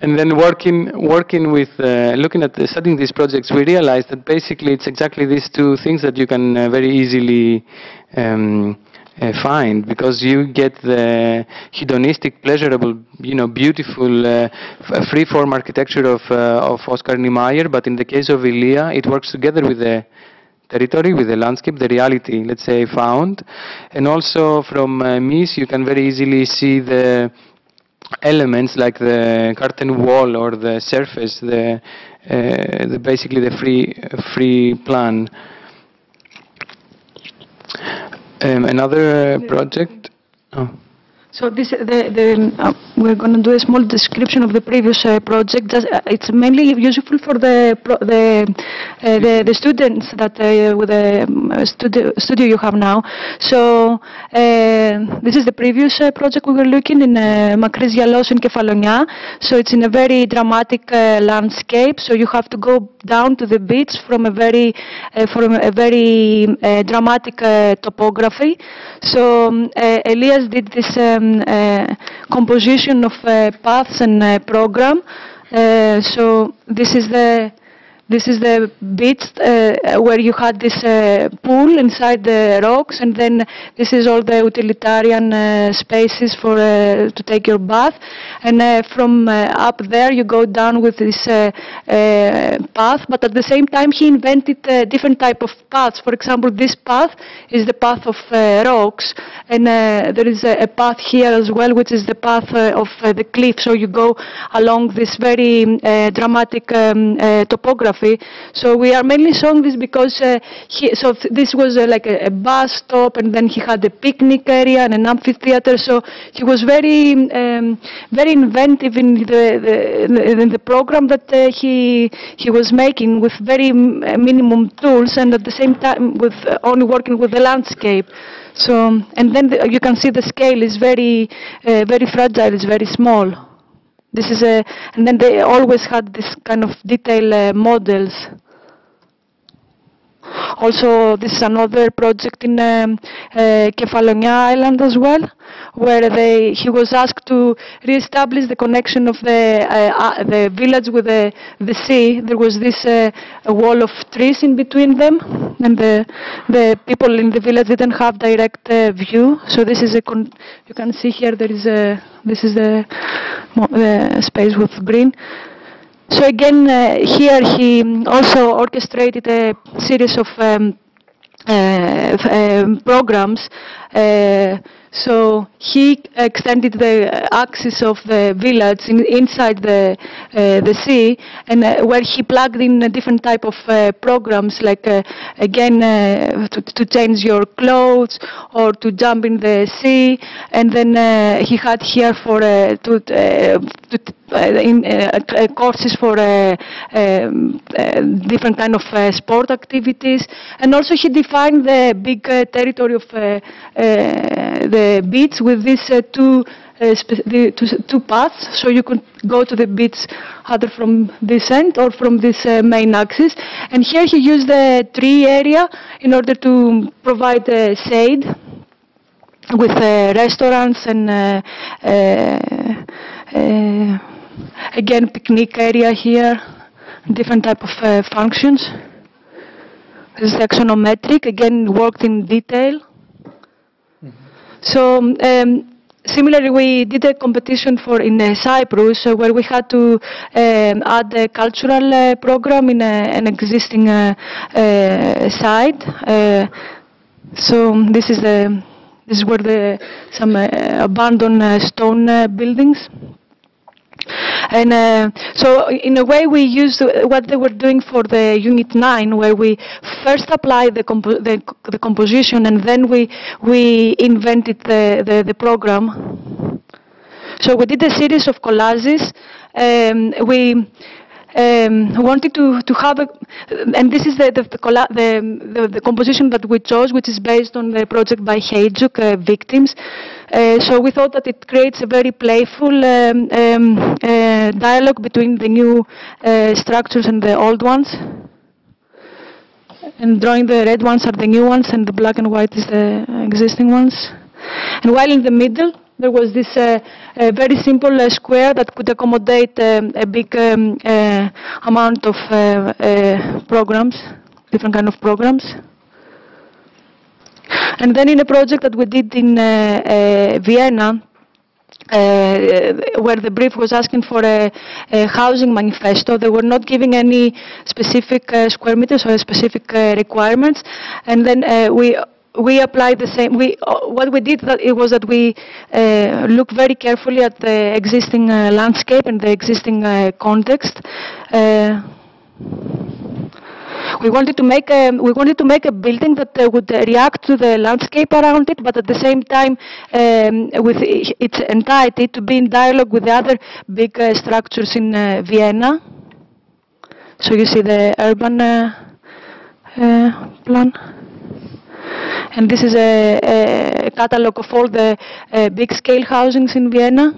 And then working, working with, uh, looking at the, studying these projects, we realized that basically it's exactly these two things that you can uh, very easily um, uh, find because you get the hedonistic, pleasurable, you know, beautiful, uh, free-form architecture of uh, of Oscar Niemeyer. But in the case of Ilia, it works together with the territory, with the landscape, the reality, let's say, found. And also from uh, Mies, you can very easily see the elements like the curtain wall or the surface, the, uh, the basically the free, free plan. Um, another project. Oh. So this, the, the, uh, we're going to do a small description of the previous uh, project. Just, uh, it's mainly useful for the the, uh, the, the students that uh, with the um, studio studio you have now. So uh, this is the previous project we were looking in uh, Makris Gialos in Kefalonia. So it's in a very dramatic landscape. So you have to go down to the beach from a very from a very dramatic topography. So um, Elias did this. Um, uh, composition of uh, paths and uh, program. so this is the this is the beach uh, where you had this uh, pool inside the rocks, and then this is all the utilitarian uh, spaces for uh, to take your bath. And uh, from uh, up there, you go down with this path. But at the same time, he invented different type of paths. For example, this path is the path of rocks, and there is a, a, path here as well, which is the path of the cliff. So you go along this very dramatic um, topography So we are mainly showing this because uh, he, so this was uh, like a, a, bus stop, and then he had a picnic area and an amphitheater. So he was very um, very inventive in the, the in the program that uh, he he was making with very uh, minimum tools, and at the same time with uh, only working with the landscape. So, and then the, you can see the scale is very, uh, very fragile, it's very small. This is a, and then they always had this kind of detail uh, models. Also, this is another project in um, uh, Kefalonia Island as well, where they, he was asked to re-establish the connection of the, uh, uh, the village with the, the sea. There was this uh, wall of trees in between them, and the, the people in the village didn't have direct uh, view. So this is a, you can see here there is a, this is the, the space with green. So again, uh, here he also orchestrated a series of um, uh, um, programs so he extended the axis of the village in, inside the uh, the sea, and uh, where he plugged in a different type of uh, programs, like uh, again uh, to, to, change your clothes or to jump in the sea, and then uh, he had here for to, to in, courses for um, different kind of sport activities, and also he defined the big territory of the beach with these uh, two, uh, the two, two, paths, so you could go to the beach either from this end or from this uh, main axis. And here he used the tree area in order to provide shade with uh, restaurants and uh, uh, again picnic area here, different type of uh, functions. This is axonometric, again worked in detail. So um, similarly, we did a competition for in uh, Cyprus uh, where we had to um, add a cultural uh, program in an existing uh, uh, site. Uh, so this is the this is where the some abandoned stone buildings. And uh, so, in a way, we used what they were doing for the Unit 9, where we first applied the, compo the, the composition and then we, we invented the, the, the program. So we did a series of collages. Um, we um, wanted to, to have a, and this is the the, the, the, the, composition that we chose, which is based on the project by Hejduk, uh, Victims. Uh, so we thought that it creates a very playful um, um, uh, dialogue between the new uh, structures and the old ones. And drawing the red ones are the new ones, and the black and white is the existing ones. And while in the middle, there was this uh, very simple uh, square that could accommodate um, a big um, amount of programs, different kind of programs. And then in a project that we did in Vienna, uh, where the brief was asking for a, a, housing manifesto. They were not giving any specific uh, square meters or specific uh, requirements. And then we we applied the same. We uh, what we did that it was that we uh, looked very carefully at the existing uh, landscape and the existing uh, context. Uh, we wanted to make a we wanted to make a building that uh, would react to the landscape around it, but at the same time, um, with its entirety, to be in dialogue with the other big structures in Vienna. So you see the urban plan. And this is a, a catalog of all the uh, big scale housings in Vienna.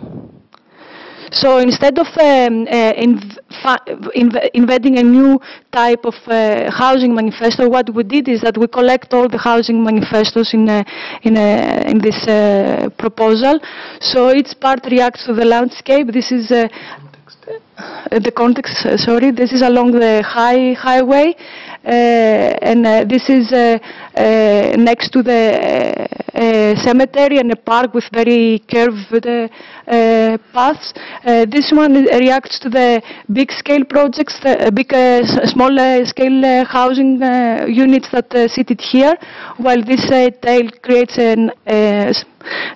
So instead of um, uh, inv inventing a new type of uh, housing manifesto, what we did is that we collect all the housing manifestos in, a, in, a, in this uh, proposal. So each part reacts to the landscape. This is the context, sorry, this is along the high highway. Uh, and uh, this is uh, uh next to the uh, uh, cemetery and a park with very curved paths. this one reacts to the big scale projects, the big, small scale housing units that uh, seated here, while this tail creates an,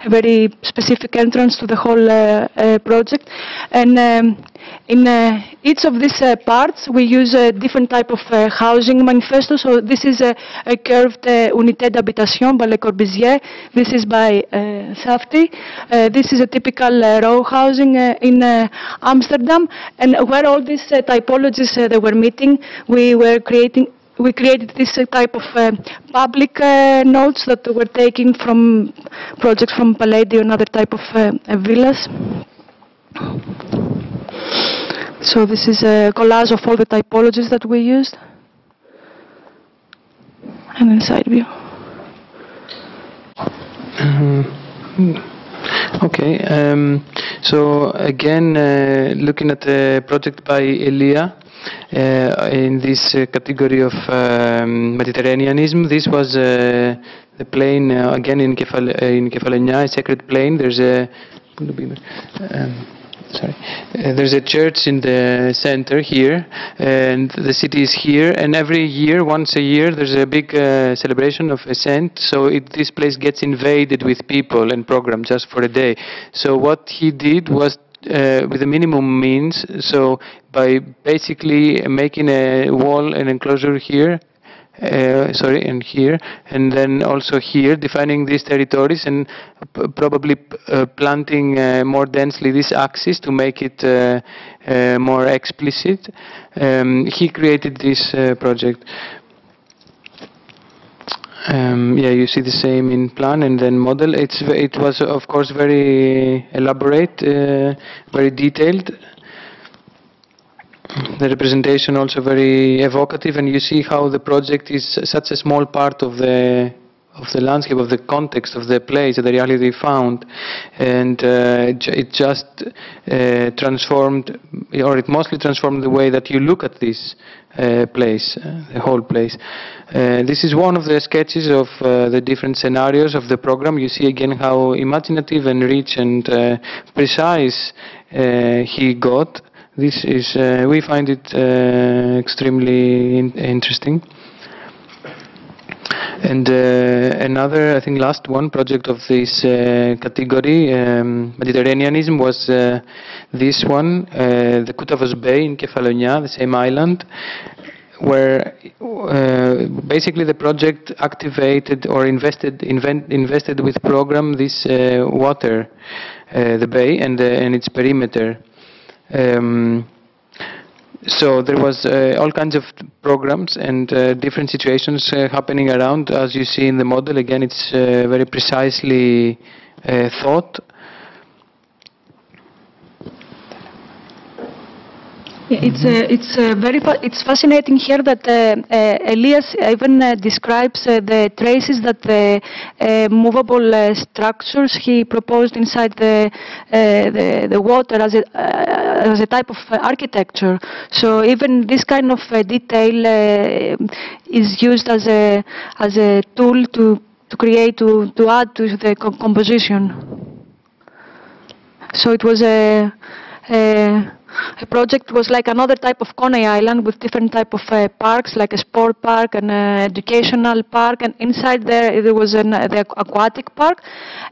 a very specific entrance to the whole uh, uh, project. And um, in uh, each of these uh, parts, we use a different type of uh, housing manifesto. So this is a, a curved unité d'habitation by Le Corbusier. This is by Safdie. this is a typical row housing in Amsterdam. And where all these typologies they were meeting, we were creating we created this type of uh, public uh, notes that were taken from projects from Palladio and other type of uh, villas. So this is a collage of all the typologies that we used. And inside view. Uh, okay, um, so again, uh, looking at the project by Elia, uh, in this uh, category of um, Mediterraneanism, this was uh, the plane, uh, again in, Kefal in Kefalonia, a sacred plane. There's a um, sorry. Uh, there's a church in the center here, and the city is here. And every year, once a year, there's a big uh, celebration of a saint. So it, this place gets invaded with people and programs just for a day. So what he did was uh, with the minimum means. So by basically making a wall, an enclosure here, uh, sorry, and here, and then also here, defining these territories and probably uh, planting uh, more densely this axis to make it uh, uh, more explicit. Um, he created this uh, project. Um, yeah, you see the same in plan and then model. It's it was of course very elaborate, very detailed the representation also very evocative and you see how the project is such a small part of the of the landscape, of the context of the place of the reality found, and uh, it, it, just uh, transformed, or it mostly transformed the way that you look at this uh, place, uh, the whole place. Uh, this is one of the sketches of uh, the different scenarios of the program. You see again how imaginative and rich and precise he got. This is, we find it extremely in interesting. And uh, another, I think, last one project of this uh, category, um, Mediterraneanism, was uh, this one, uh, the Koutavos Bay in Kefalonia, the same island, where uh, basically the project activated or invested invent, invested with program this uh, water, the bay and, and its perimeter. Um, so there was uh, all kinds of programs and uh, different situations uh, happening around. As you see in the model, again, it's uh, very precisely uh, thought it's uh, it's uh, very it's fascinating here that uh, uh Elias even uh, describes the traces that the movable structures he proposed inside the the, the, water as a as a type of architecture. So even this kind of detail is used as a as a tool to to create to to add to the co composition. So it was a, a a project was like another type of Coney Island with different type of uh, parks, like a sport park and an educational park, and inside there there was an, uh, the aquatic park.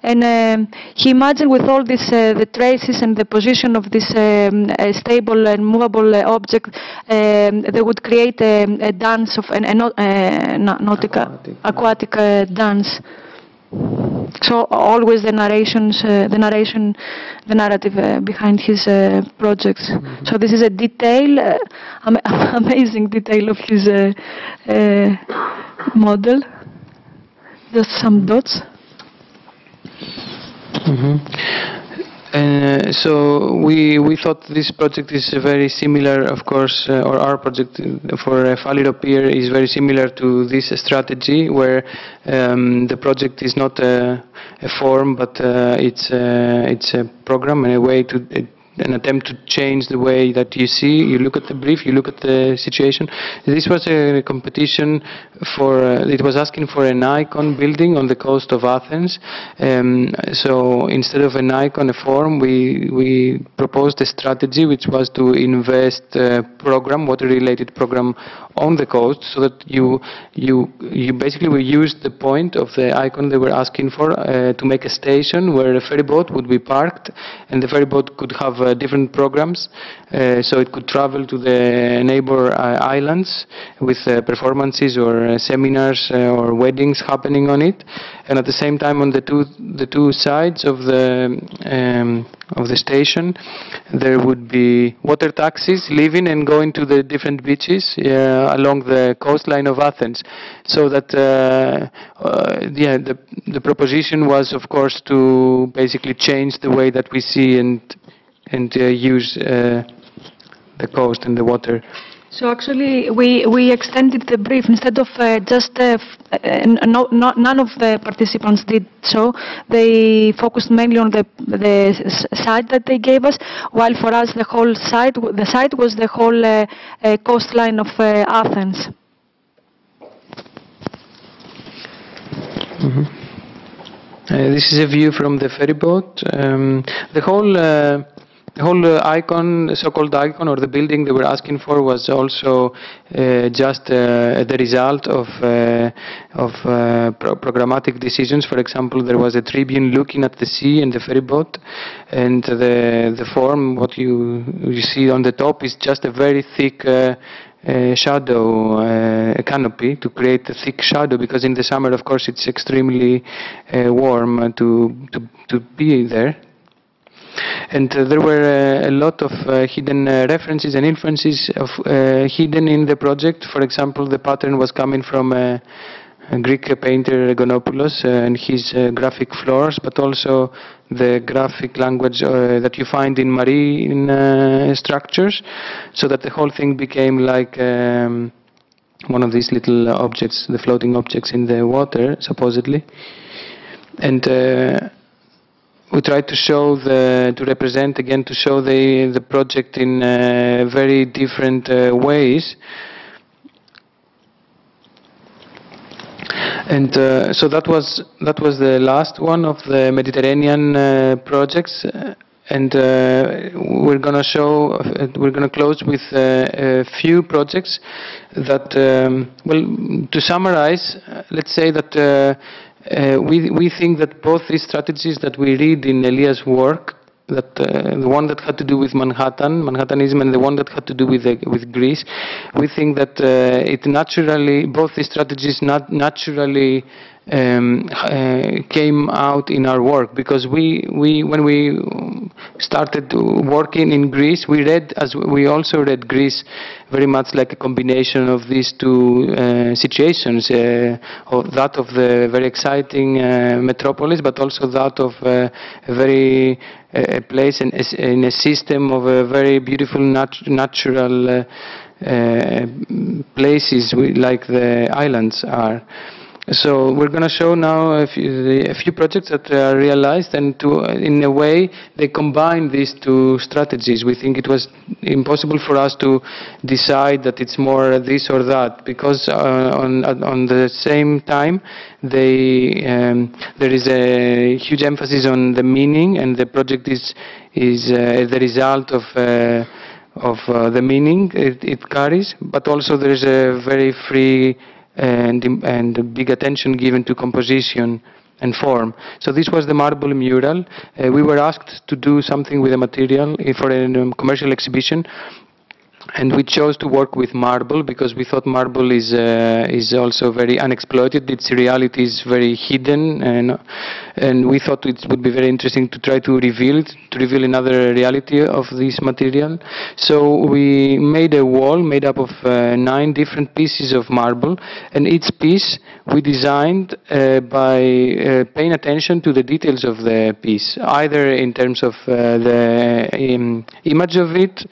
And um, he imagined with all this, uh, the traces and the position of this um, uh, stable and movable uh, object, um, they would create a, a dance of an, a, a, nautical, aquatic, aquatic dance. So always the narrations, uh, the narration, the narrative uh, behind his uh, projects. Mm -hmm. So this is a detail, am amazing detail of his model. Just some dots. Mm -hmm. Uh, so we we thought this project is very similar, of course, uh, or our project for uh, Faliro pier is very similar to this strategy, where um, the project is not a, a form, but uh, it's a, it's a program and a way to an attempt to change the way that you see, you look at the brief, you look at the situation. This was a competition for, uh, it was asking for an icon building on the coast of Athens. Um, so instead of an icon, a form, we, we proposed a strategy which was to invest a program, water-related program on the coast so that you, you, you basically we used the point of the icon they were asking for uh, to make a station where a ferry boat would be parked and the ferry boat could have uh, different programs. Uh, so it could travel to the neighbor uh, islands with uh, performances or seminars or weddings happening on it. And at the same time on the two the two sides of the um, of the station. There would be water taxis leaving and going to the different beaches uh, along the coastline of Athens. So that uh, uh, yeah the the proposition was of course to basically change the way that we see and and uh, use uh, the coast and the water so actually, we, we extended the brief instead of uh, just uh, uh, no, no, none of the participants did so. They focused mainly on the the site that they gave us, while for us the whole site the site was the whole uh, uh, coastline of uh, Athens. Mm -hmm. this is a view from the ferry boat. Um, the whole the whole uh, icon, so-called icon, or the building they were asking for was also uh, just uh, the result of uh, of uh, pro programmatic decisions. For example, there was a tribune looking at the sea and the ferry boat, and the the form what you you see on the top is just a very thick. Uh, shadow uh, canopy to create a thick shadow because in the summer of course it's extremely uh, warm to, to to be there and uh, there were uh, a lot of uh, hidden references and influences of hidden in the project. For example, the pattern was coming from a Greek painter Gonopoulos uh, and his uh, graphic floors, but also the graphic language uh, that you find in marine structures, so that the whole thing became like um, one of these little objects, the floating objects in the water, supposedly. And uh, we try to show the, to represent again, to show the, the project in uh, very different uh, ways. And uh, so that was that was the last one of the Mediterranean uh, projects, and uh, we're gonna show we're gonna close with uh, a few projects that um, well to summarize, let's say that. Uh, we, we think that both these strategies that we read in Elias' work that uh, the one that had to do with Manhattan, Manhattanism, and the one that had to do with uh, with Greece, we think that uh, it naturally both these strategies not naturally um, uh, came out in our work because we we when we started working in Greece, we read as we also read Greece very much like a combination of these two uh, situations, uh, of that of the very exciting uh, metropolis, but also that of uh, a very a place in, in a system of a very beautiful nat natural uh, uh, places we, like the islands are. So we're going to show now a few, a few, projects that are realized and to, in a way they combine these two strategies. We think it was impossible for us to decide that it's more this or that because uh, on, on the same time they, um, there is a huge emphasis on the meaning and the project is, is uh, the result of uh, of uh, the meaning it, it, carries, but also there is a very free and, and big attention given to composition and form. So this was the marble mural. Uh, we were asked to do something with the material for a um, commercial exhibition and we chose to work with marble because we thought marble is uh, is also very unexploited. Its reality is very hidden, and and we thought it would be very interesting to try to reveal it, to reveal another reality of this material. So we made a wall made up of uh, nine different pieces of marble, and each piece we designed uh, by uh, paying attention to the details of the piece, either in terms of uh, the um, image of it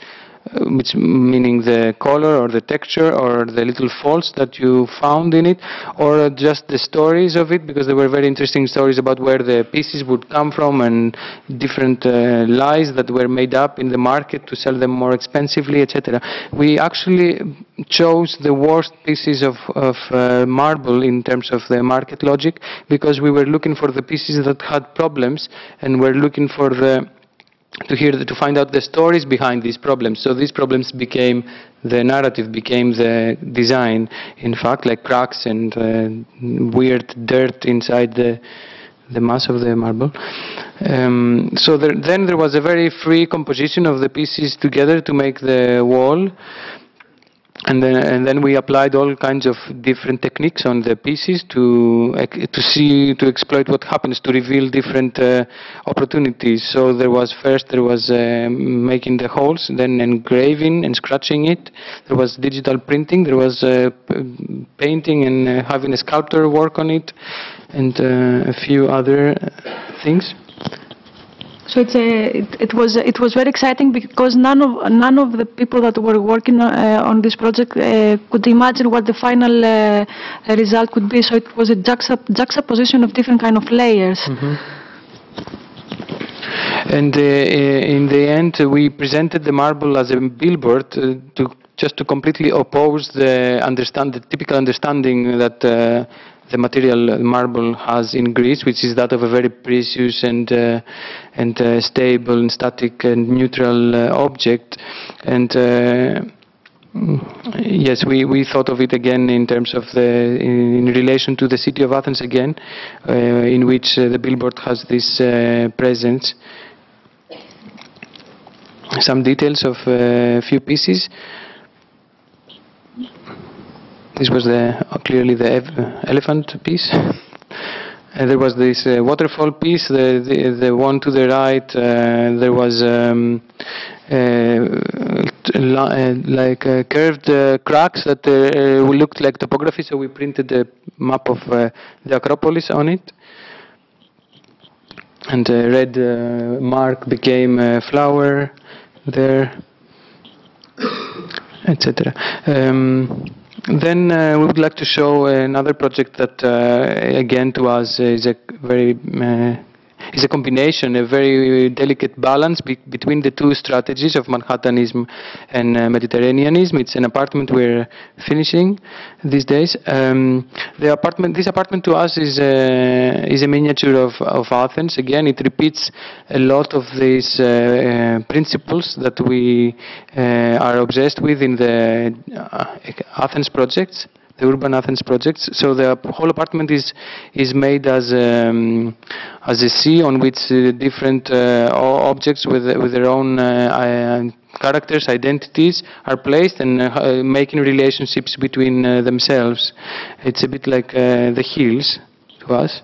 which meaning the color or the texture or the little faults that you found in it or just the stories of it because there were very interesting stories about where the pieces would come from and different uh, lies that were made up in the market to sell them more expensively etc we actually chose the worst pieces of, of uh, marble in terms of the market logic because we were looking for the pieces that had problems and we're looking for the to hear the, to find out the stories behind these problems. So these problems became the narrative, became the design. In fact, like cracks and uh, weird dirt inside the the mass of the marble. Um, so there, then there was a very free composition of the pieces together to make the wall and then, and then we applied all kinds of different techniques on the pieces to to see to exploit what happens to reveal different uh, opportunities. So there was first there was uh, making the holes, then engraving and scratching it. There was digital printing. There was uh, painting and uh, having a sculptor work on it, and uh, a few other things. So it's a, it, it, was it was very exciting because none of none of the people that were working uh, on this project uh, could imagine what the final uh, result could be. So it was a juxtap juxtaposition of different kind of layers. Mm -hmm. And uh, in the end, we presented the marble as a billboard uh, to just to completely oppose the understand the typical understanding that uh, the material marble has in Greece, which is that of a very precious and uh, and uh, stable and static and neutral uh, object. And uh, yes, we, we thought of it again in terms of the in, in relation to the city of Athens again, uh, in which uh, the billboard has this presence. Some details of a few pieces. This was the clearly the elephant piece. And there was this uh, waterfall piece, the, the, the one to the right. Uh, there was um, uh, uh like uh, curved uh, cracks that looked like topography. So we printed a map of the Acropolis on it, and the red mark became a flower there, etc. Um, then uh, we would like to show another project that, uh, again, to us is a very uh, is a combination, a very delicate balance be between the two strategies of Manhattanism and uh, Mediterraneanism. It's an apartment we're finishing these days. Um, the apartment, this apartment to us is a, is a miniature of, of Athens. Again, it repeats a lot of these uh, uh, principles that we uh, are obsessed with in the uh, Athens projects the urban Athens projects. So the whole apartment is is made as um, as a sea on which uh, different uh, objects with with their own uh, characters, identities are placed and uh, making relationships between uh, themselves. It's a bit like uh, the hills to us.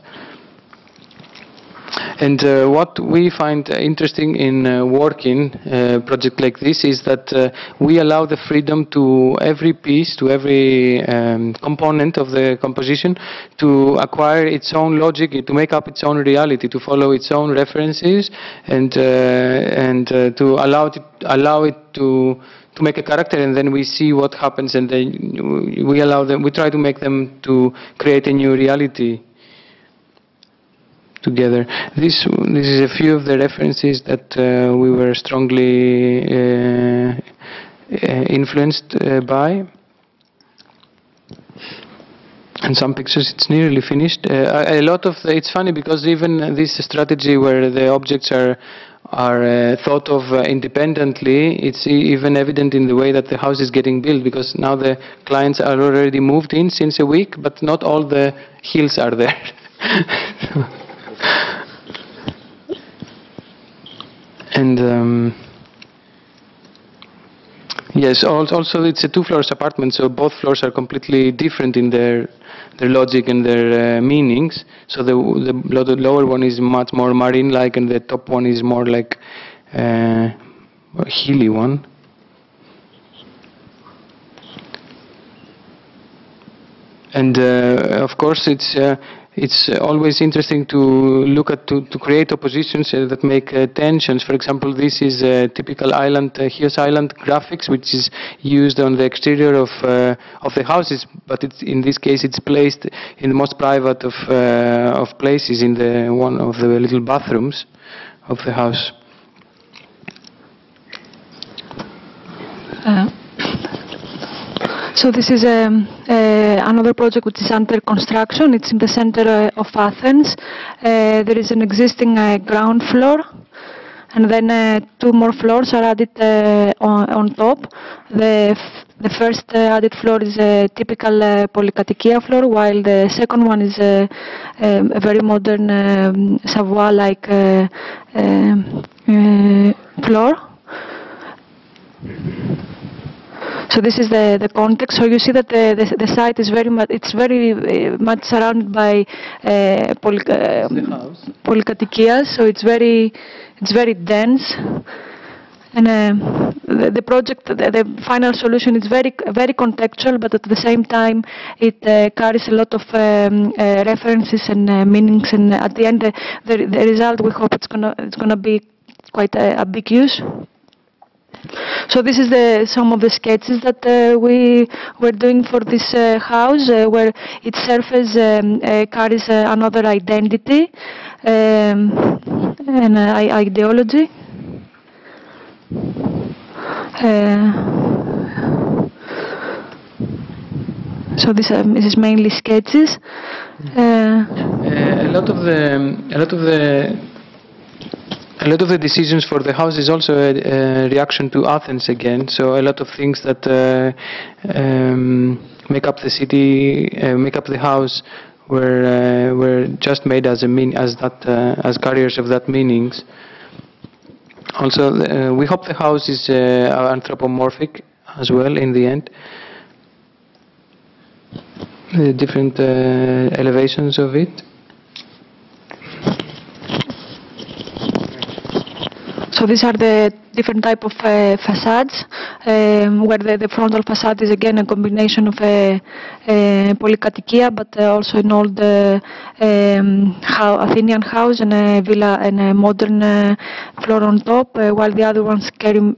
And uh, what we find interesting in uh, working uh, project like this is that uh, we allow the freedom to every piece, to every um, component of the composition to acquire its own logic, to make up its own reality, to follow its own references, and uh, and uh, to allow it allow it to to make a character and then we see what happens and then we allow them we try to make them to create a new reality together. This, this is a few of the references that uh, we were strongly uh, uh influenced uh, by. And some pictures, it's nearly finished. Uh, a lot of, the, it's funny because even this strategy where the objects are are uh, thought of uh, independently, it's even evident in the way that the house is getting built because now the clients are already moved in since a week, but not all the hills are there. and um, yes, also it's a two floors apartment, so both floors are completely different in their their logic and their uh, meanings. So the, the lower one is much more marine-like, and the top one is more like uh, a hilly one. And uh, of course, it's uh, it's always interesting to look at to, to create oppositions uh, that make uh, tensions. For example, this is a typical island, uh, Island graphics, which is used on the exterior of uh, of the houses, but it's, in this case it's placed in the most private of uh, of places in the one of the little bathrooms of the house. Uh, so this is um, uh, another project which is under construction. It's in the center uh, of Athens. Uh, there is an existing uh, ground floor and then uh, two more floors are added uh, on, on, top. The, the first added floor is a typical uh, polykatoikia floor while the second one is a, um, a very modern um, Savoie-like um, floor. So this is the, the context. So you see that the, the, the site is very much, it's very uh, much surrounded by uh, poly, uh, polykatoikias. So it's very, it's very dense. And uh, the, the, project, the, the, final solution is very, very contextual, but at the same time, it uh, carries a lot of um, uh, references and uh, meanings. And at the end, the, the, the result, we hope it's gonna, it's gonna be quite uh, ambiguous. So this is the, some of the sketches that uh, we were doing for this uh, house, uh, where its surface um, uh, carries uh, another identity um, and uh, ideology. so this, um, this, is mainly sketches. a lot of the a lot of the a lot of the decisions for the house is also a, a reaction to Athens again. So a lot of things that uh, um, make up the city, uh, make up the house, were uh, were just made as a mean as that uh, as carriers of that meanings. Also, uh, we hope the house is uh, anthropomorphic as well in the end. The different elevations of it. So these are the different type of uh, facades, um, where the, the, frontal facade is again a combination of eh, eh, a, a polykatoikia, but also an old um, Athenian house and a villa and a modern floor on top, while the other ones carry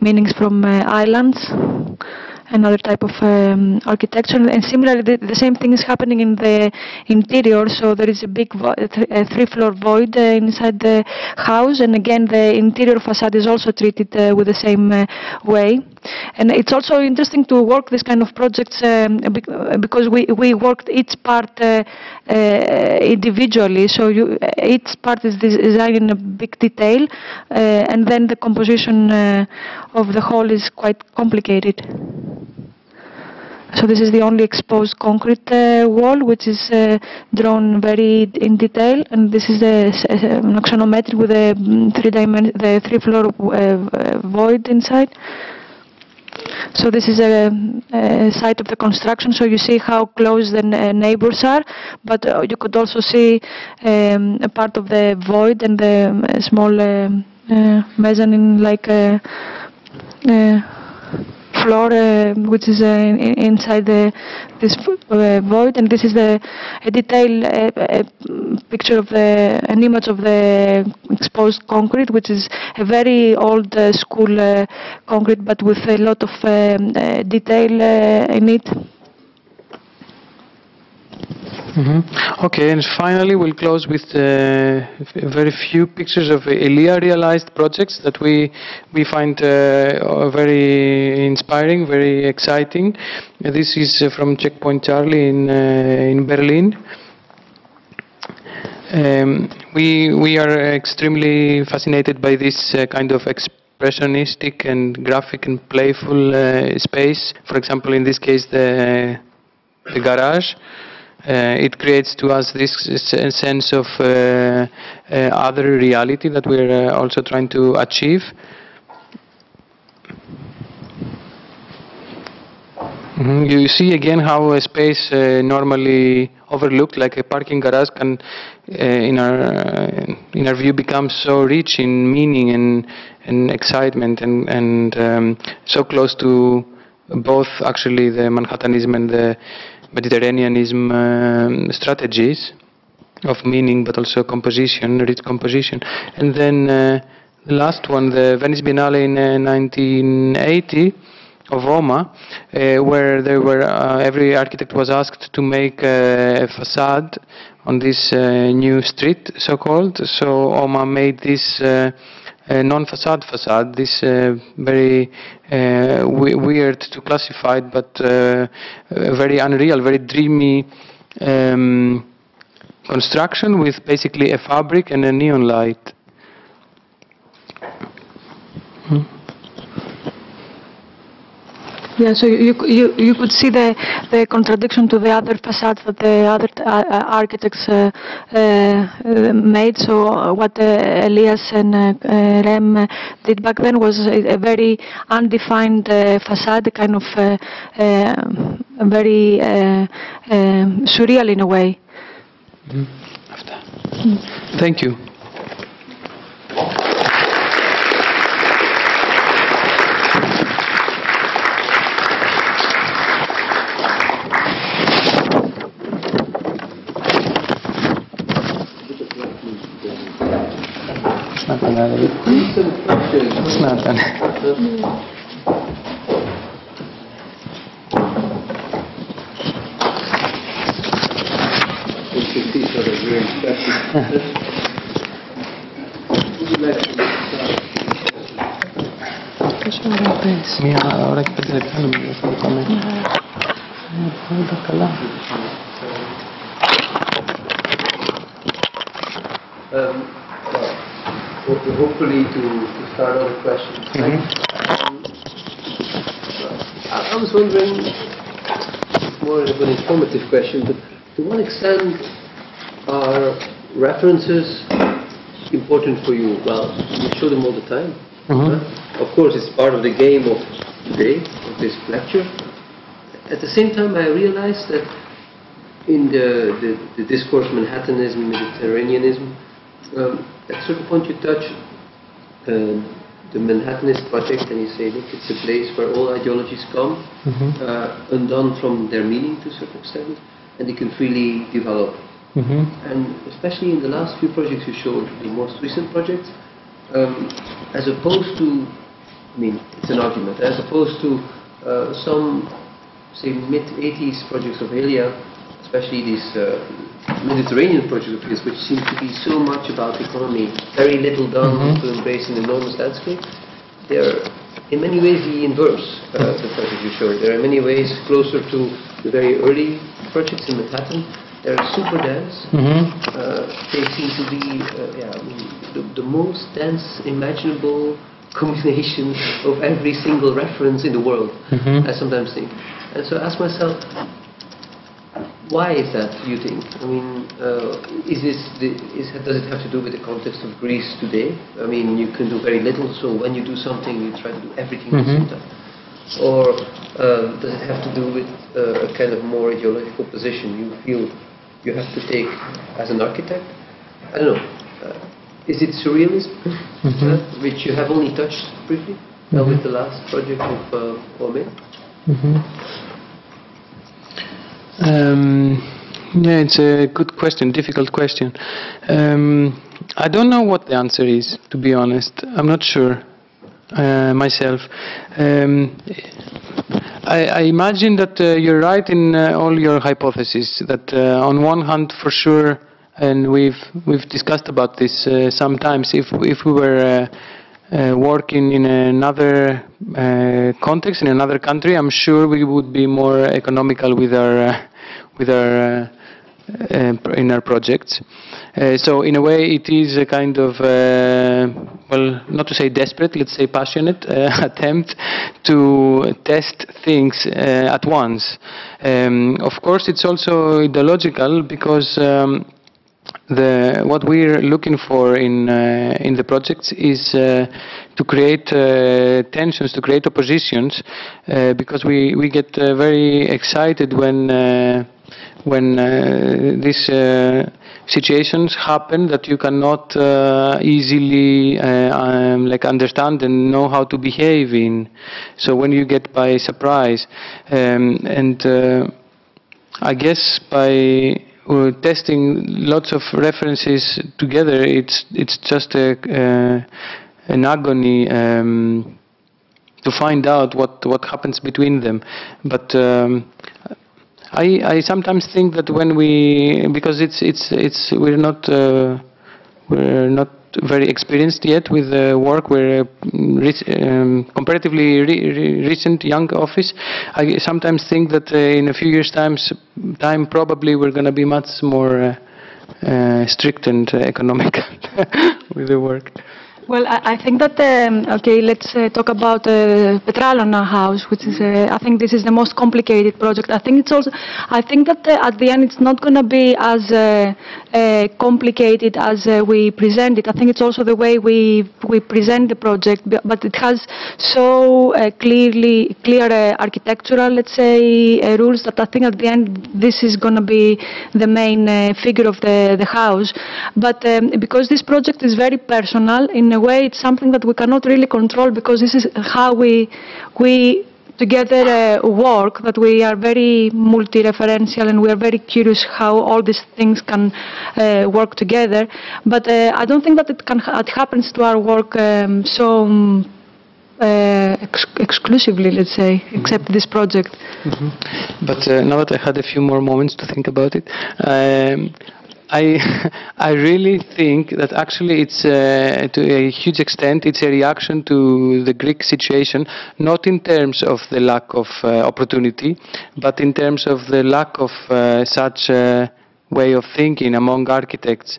meanings from islands. Another type of um, architecture. And similarly, the, the, same thing is happening in the interior. So there is a big three-floor void uh, inside the house, and again, the interior facade is also treated uh, with the same uh, way. And it's also interesting to work this kind of projects um, because we, we worked each part uh, uh, individually. So you, each part is designed in a big detail, uh, and then the composition of the whole is quite complicated. So this is the only exposed concrete uh, wall, which is uh, drawn very in detail, and this is a, an axonometric with mm, three the three floor uh, void inside. So this is a, a, site of the construction, so you see how close the neighbors are, but uh, you could also see um, a part of the void and the um, small uh, uh, mezzanine like floor uh, which is uh, inside the, this uh, void and this is the a detailed picture of the an image of the exposed concrete which is a very old school concrete but with a lot of um, detail in it. Mm -hmm. Okay, and finally we'll close with uh, very few pictures of ELIA realized projects that we we find uh, very inspiring, very exciting. Uh, this is uh, from Checkpoint Charlie in uh, in Berlin. Um, we we are extremely fascinated by this uh, kind of expressionistic and graphic and playful space. For example, in this case, the the garage. Uh, it creates to us this sense of uh, uh, other reality that we're also trying to achieve. Mm -hmm. You see again how a space uh, normally overlooked, like a parking garage, can, uh, in our uh, in our view, become so rich in meaning and and excitement, and and um, so close to both actually the Manhattanism and the Mediterraneanism um, strategies of meaning but also composition, rich composition. And then uh, the last one, the Venice Biennale in uh, 1980 of Roma, uh, where there were uh, every architect was asked to make a facade on this uh, new street, so-called. So OMA made this uh, non-facade facade, this uh, very uh, weird to classify, but uh, very unreal, very dreamy um, construction with basically a fabric and a neon light. Hmm. Yeah, so you, you, you could see the, the contradiction to the other facades that the other uh, uh architects uh, uh, made. So uh, what uh, Elias and Rem did back then was a, a very undefined facade, kind of very surreal in a way. Mm. Thank you. سمعت عن هذا سمعت عنه Yeah, I like the kind of comment. Yeah. Um, hopefully to, to start the questions. Mm -hmm. um, I, was wondering, more of an informative question, but to what extent are references important for you? Well, you show them all the time. Mm -hmm. Of course, it's part of the game of today, of this lecture. At the same time, I realized that in the, the, the discourse Manhattanism, Mediterraneanism, um, at a certain point you touch uh, the Manhattanist project and you say, look, it's a place where all ideologies come, mm-hmm. uh, undone from their meaning to a certain extent, and they can freely develop. Mm-hmm. And especially in the last few projects you showed, the most recent projects, um, as opposed to, I mean, it's an argument, as opposed to uh, some, say, mid-80s projects of Elia, especially these uh, Mediterranean projects of his, which seem to be so much about economy, very little done Mhm. to embrace an enormous landscape, they're in many ways the inverse, uh, the project you showed. They're in many ways closer to the very early projects in Manhattan. They're super dense. Mhm. Uh, they seem to be uh, yeah, I mean, the, the most dense imaginable combination of every single reference in the world, Mhm. I sometimes think. And so I ask myself, why is that, do you think? I mean, uh, is this the, is, does it have to do with the context of Greece today? I mean, you can do very little, so when you do something, you try to do everything at the same Mhm. time. Or uh, does it have to do with uh, a kind of more ideological position you feel you have to take as an architect? I don't know. Uh, is it surrealism, Mhm. uh, which you have only touched briefly uh, with the last project of uh, OMA? Um, yeah, it's a good question, difficult question. Um, I don't know what the answer is, to be honest. I'm not sure uh, myself. Um, I, I imagine that uh, you're right in uh, all your hypotheses. That uh, on one hand, for sure, and we've we've discussed about this uh, sometimes. If if we were uh, working in another uh, context in another country, I'm sure we would be more economical with our uh, with our uh, uh, in our projects. Uh, so in a way, it is a kind of well, not to say desperate, let's say passionate attempt to test things at once. Um, of course, it's also ideological because. Um, the what we're looking for in uh, in the projects is uh, to create uh, tensions, to create oppositions, uh, because we we get uh, very excited when uh, when these situations happen that you cannot easily um, like understand and know how to behave in. So when you get by surprise, um, and I guess by uh, testing lots of references together, it's it's just a, uh, an agony um, to find out what what happens between them. But um, I I sometimes think that when we because it's it's it's we're not uh, we're not very experienced yet with the work. We're a rec- um, comparatively re- re- recent young office. I sometimes think that uh, in a few years' times, time probably we're going to be much more uh, uh, strict and uh, economical with the work. Well, I, I think that, um, okay, let's uh, talk about uh, Petralona House, which is, uh, I think this is the most complicated project. I think it's also, I think that uh, at the end it's not going to be as uh, uh, complicated as we present it. I think it's also the way we, we present the project, but it has so clearly, clear architectural, let's say, rules that I think at the end this is going to be the main figure of the, the house. But um, because this project is very personal, in a way it's something that we cannot really control because this is how we, we together uh, work, that we are very multi-referential and we are very curious how all these things can uh, work together. But uh, I don't think that it, can, it happens to our work um, so um, uh, ex- exclusively, let's say, except this project. But uh, now that I had a few more moments to think about it, um, I I really think that actually it's uh, to a huge extent it's a reaction to the Greek situation, not in terms of the lack of uh, opportunity, but in terms of the lack of uh, such a way of thinking among architects,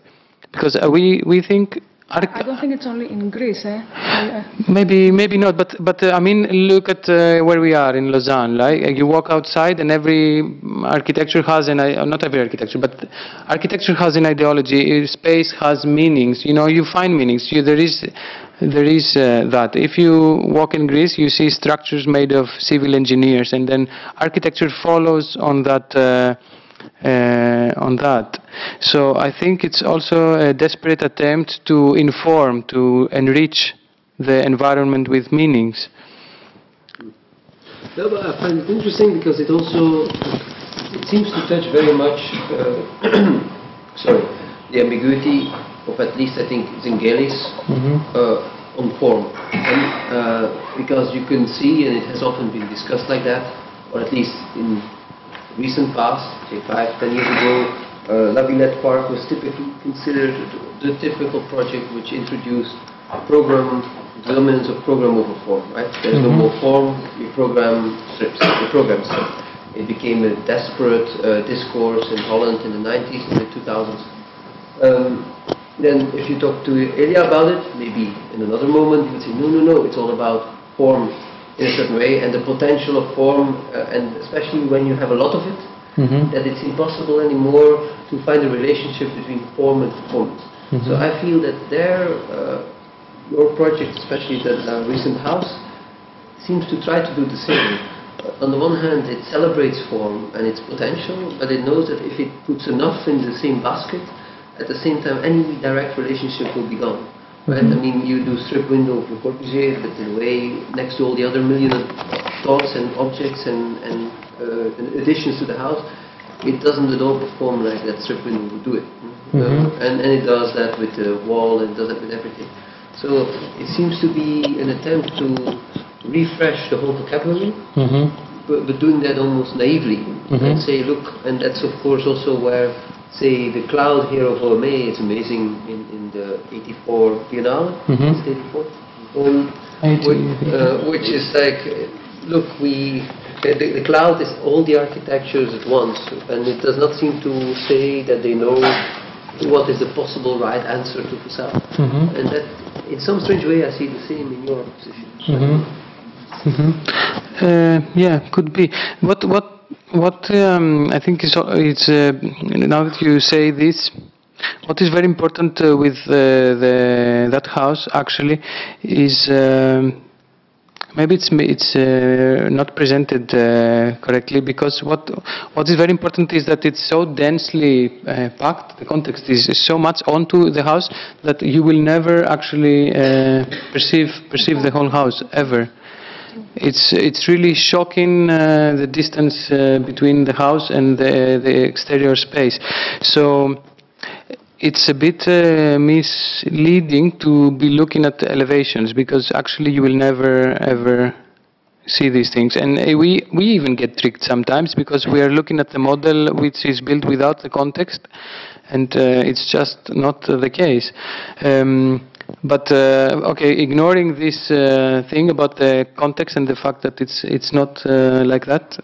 because uh, we we think. I don't think it's only in Greece, eh? Maybe, maybe not, but but uh, I mean, look at uh, where we are in Lausanne. Right, Uh, you walk outside, and every mm, architecture has an uh, not every architecture, but architecture has an ideology. uh, Space has meanings. You know, you find meanings. You, there is there is uh, that. If you walk in Greece, you see structures made of civil engineers, and then architecture follows on that. Uh, on that. So I think it's also a desperate attempt to inform, to enrich the environment with meanings. No, but I find it interesting because it also it seems to touch very much, uh, sorry, the ambiguity of at least I think Zenghelis, uh, on form. And, uh, because you can see, and it has often been discussed like that, or at least in recent past, say five, ten years ago, uh, La Villette Park was typically considered the typical project which introduced a program dominance of program over form, right? There's no more form, you program strips, you program strips. It became a desperate uh, discourse in Holland in the 90s and the 2000s. Um, then if you talk to Elia about it, maybe in another moment he would say, no, no, no, it's all about form in a certain way and the potential of form, uh, and especially when you have a lot of it, that it's impossible anymore to find a relationship between form and performance. So I feel that there, uh, your project, especially the recent house, seems to try to do the same. Uh, On the one hand, it celebrates form and its potential, but it knows that if it puts enough in the same basket, at the same time, any direct relationship will be gone. Right? I mean, you do strip window for Corbusier, but in a way, next to all the other million of thoughts and objects and, and, uh, and additions to the house, it doesn't at all perform like that strip window would do it. Uh, and, and it does that with the wall and does that with everything. So it seems to be an attempt to refresh the whole vocabulary, but, but doing that almost naively. And say, look, and that's of course also where, say, the cloud here of OMA is amazing in, in the 84 Biennale. Is it 84? Um, which, uh, which is like, look, we, the, the, cloud is all the architectures at once, and it does not seem to say that they know what is the possible right answer to facade. And that, in some strange way, I see the same in your position. Uh, yeah, could be. What what what um, I think is it's uh, now that you say this, what is very important uh, with uh, the that house actually is. Um, Maybe it's it's uh, not presented uh, correctly because what what is very important is that it's so densely uh, packed. The context is, so much onto the house that you will never actually uh, perceive perceive the whole house ever. It's it's really shocking uh, the distance uh, between the house and the the exterior space. So it's a bit uh, misleading to be looking at elevations because actually you will never ever see these things and uh, we we even get tricked sometimes because we are looking at the model which is built without the context and uh, it's just not the case um, but uh, okay ignoring this uh, thing about the context and the fact that it's it's not like that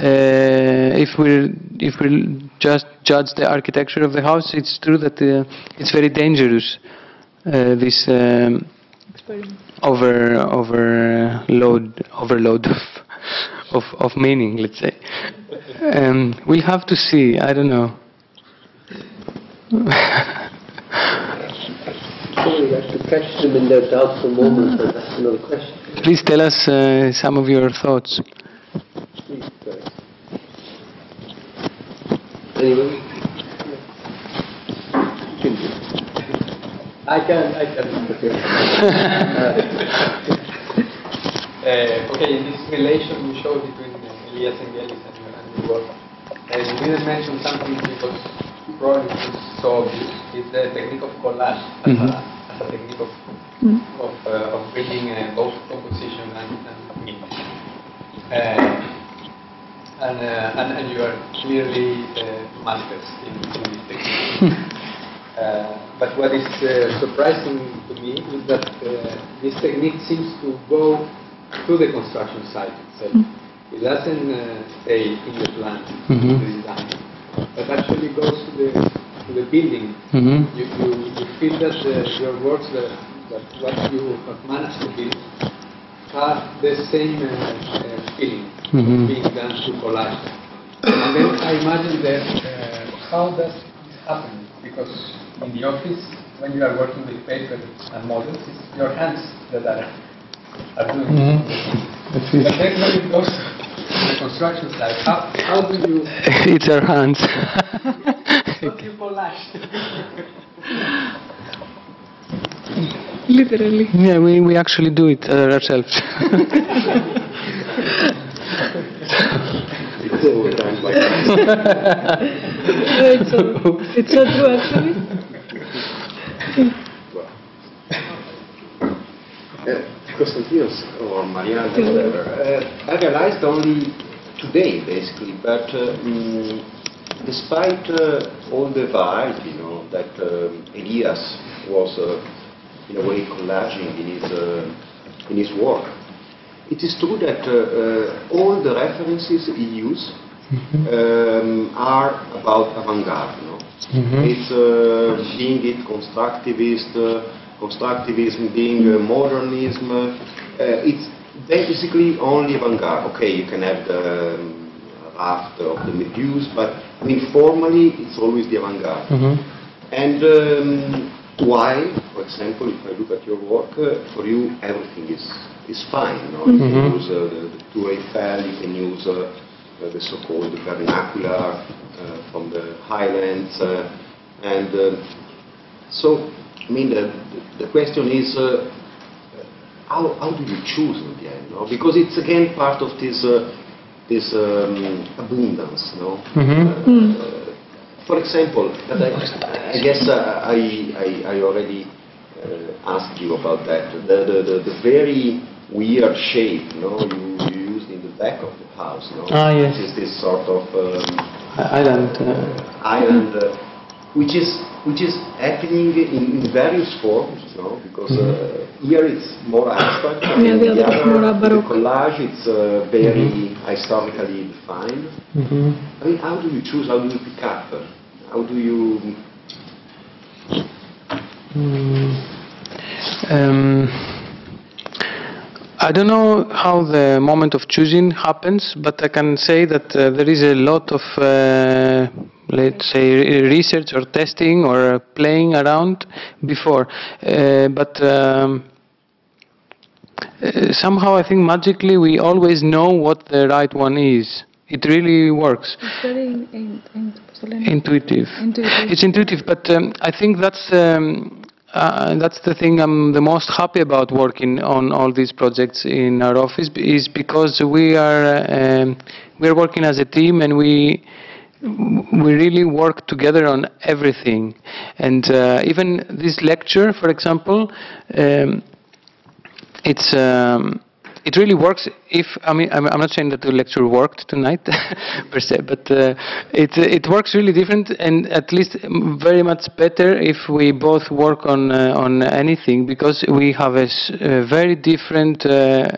if we if we just judge the architecture of the house, it's true that it's very dangerous. This um, over overload overload of, of of meaning, let's say. Um, we'll have to see. I don't know. Sorry, I have to catch them in their doubtful moments, that's another question. Please tell us uh, some of your thoughts. Please. Anyway? I can, I can. uh, okay, in this relation you showed between uh, Elia Zenghelis and, your- and your work, and you didn't mention something because probably it's so obvious, is the technique of collage as, a, as a technique of, of, uh, of bringing uh, both composition and, and image. Uh, and, uh, and, and you are clearly uh, masters in, in this technique. Uh, but what is uh, surprising to me is that uh, this technique seems to go to the construction site itself. It doesn't uh, stay in the plan, Mhm. the design, but actually goes to the to the building. Mhm. You, you, you feel that uh, your works, that, that what you have managed to build, have the same uh, uh, feeling Mhm. being done to collage. And then I imagine that uh, how does this happen? Because in the office, when you are working with paper and models, it's your hands that are, are doing Mhm. it. That's But it. then when it goes to the construction site, how, how do you, it's our hands. how do you collage? Literally. yeah, we, we actually do it uh, ourselves. it's, so, it's so true, actually. Konstantinos or Marianna, whatever. Uh, I realized only today, basically, but uh, mm, despite uh, all the variety, you know, that um, Elias was, uh, in a way, collaging in his, uh, in his work, it is true that all the references he used um, are about avant-garde. You know? It's uh, being it constructivist, uh, constructivism, being uh, modernism. Uh, it's basically only avant-garde. Okay, you can have the um, raft of the Meduse, but I mean formally it's always the avant-garde. And um, why, for example, if I look at your work, uh, for you everything is is fine. You, know? you can use uh, the, the Tour Eiffel, you can use uh, the so-called vernacular from the highlands, uh, and uh, so I mean the, the, the question is. Uh, how, how do you choose in the end? No? Because it's again part of this uh, this um, abundance. No? Uh, for example, but I, I guess uh, I, I, I already uh, asked you about that. The, the, the, the very weird shape no, you, you used in the back of the house. No? Ah, yes. Which is this sort of um, Island. Uh, island, uh, which is which is happening in, in various forms, no? Because uh, here it's more abstract, and Yeah, the the other more other, the collage, it's uh, very historically defined. mhm. I mean, how do you choose? How do you pick up? How do you? Um, I don't know how the moment of choosing happens, but I can say that uh, there is a lot of, uh, let's say, research or testing or playing around before. Uh, but um, uh, somehow I think magically we always know what the right one is. It really works. It's very in, in, in, Intuitive. Intuitive. It's intuitive, but um, I think that's um, uh, that's the thing I'm the most happy about working on all these projects in our office is because we are um, we are working as a team and we we really work together on everything. And uh, even this lecture, for example, um, it's um, it really works if I mean I'm, I'm not saying that the lecture worked tonight per se, but uh, it it works really different and at least very much better if we both work on uh, on anything because we have a very different uh,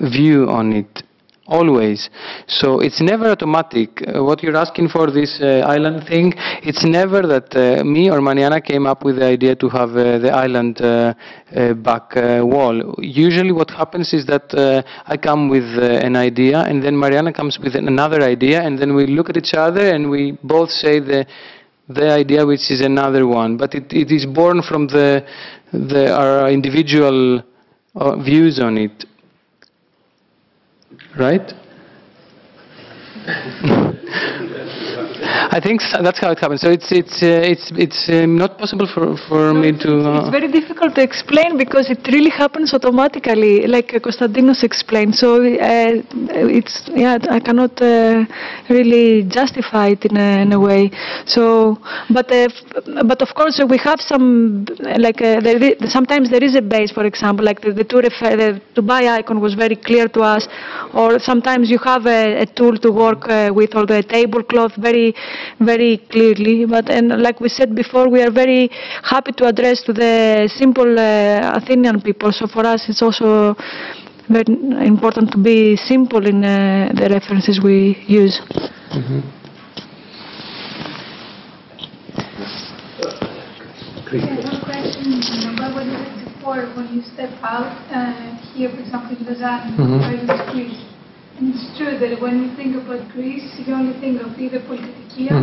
view on it always. So it's never automatic. Uh, what you're asking for this uh, island thing it's never that uh, me or Marianna came up with the idea to have uh, the island uh, uh, back wall. Usually what happens is that i come with an idea and then Marianna comes with another idea and then we look at each other and we both say the the idea which is another one. But it, it is born from the the our individual views on it right? I think so, that's how it happens. So it's it's uh, it's it's um, not possible for for me to. It's Uh, very difficult to explain because it really happens automatically, like Konstantinos explained. So uh, it's yeah, I cannot uh, really justify it in a, in a way. So, but uh, but of course uh, we have some like uh, sometimes there is a base. For example, like the, the Tour Eiffel- the Dubai icon was very clear to us, or sometimes you have a, a tool to work uh, with or the tablecloth very very clearly. But and like we said before, we are very happy to address to the simple uh, Athenian people. So for us, it's also very important to be simple in uh, the references we use. One question, remember what you said before, when you step out, uh, here, for example, in Lausanne, where you was Greece. And it's true that when you think about Greece, you only think of either Polykatoikia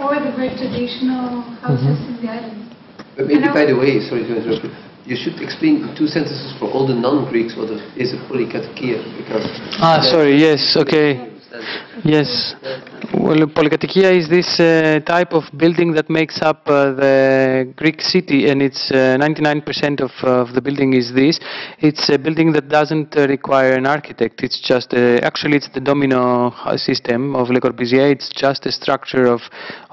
or the very traditional houses in the island. But maybe, And by the way, sorry to interrupt you, you should explain in two sentences for all the non-Greeks what is a polykatoikia, because... ah, sorry. Yes. Okay. Yes. Well, Polykatoikia is this uh, type of building that makes up uh, the Greek city, and it's uh, 99% of, uh, of the building is this. It's a building that doesn't uh, require an architect. It's just uh, actually it's the domino uh, system of Le Corbusier. It's just a structure of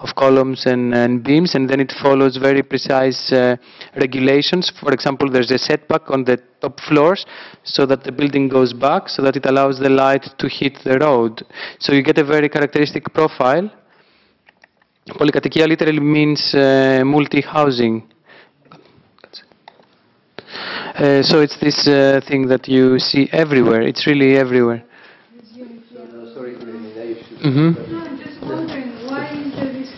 of columns and, and beams, and then it follows very precise uh, regulations. For example, there's a setback on the top floors so that the building goes back so that it allows the light to hit the road. So you get a very characteristic profile. Polykatoikia literally means uh, multi-housing. Uh, so it's this uh, thing that you see everywhere. It's really everywhere. Mm-hmm. No, I'm just wondering, why is there this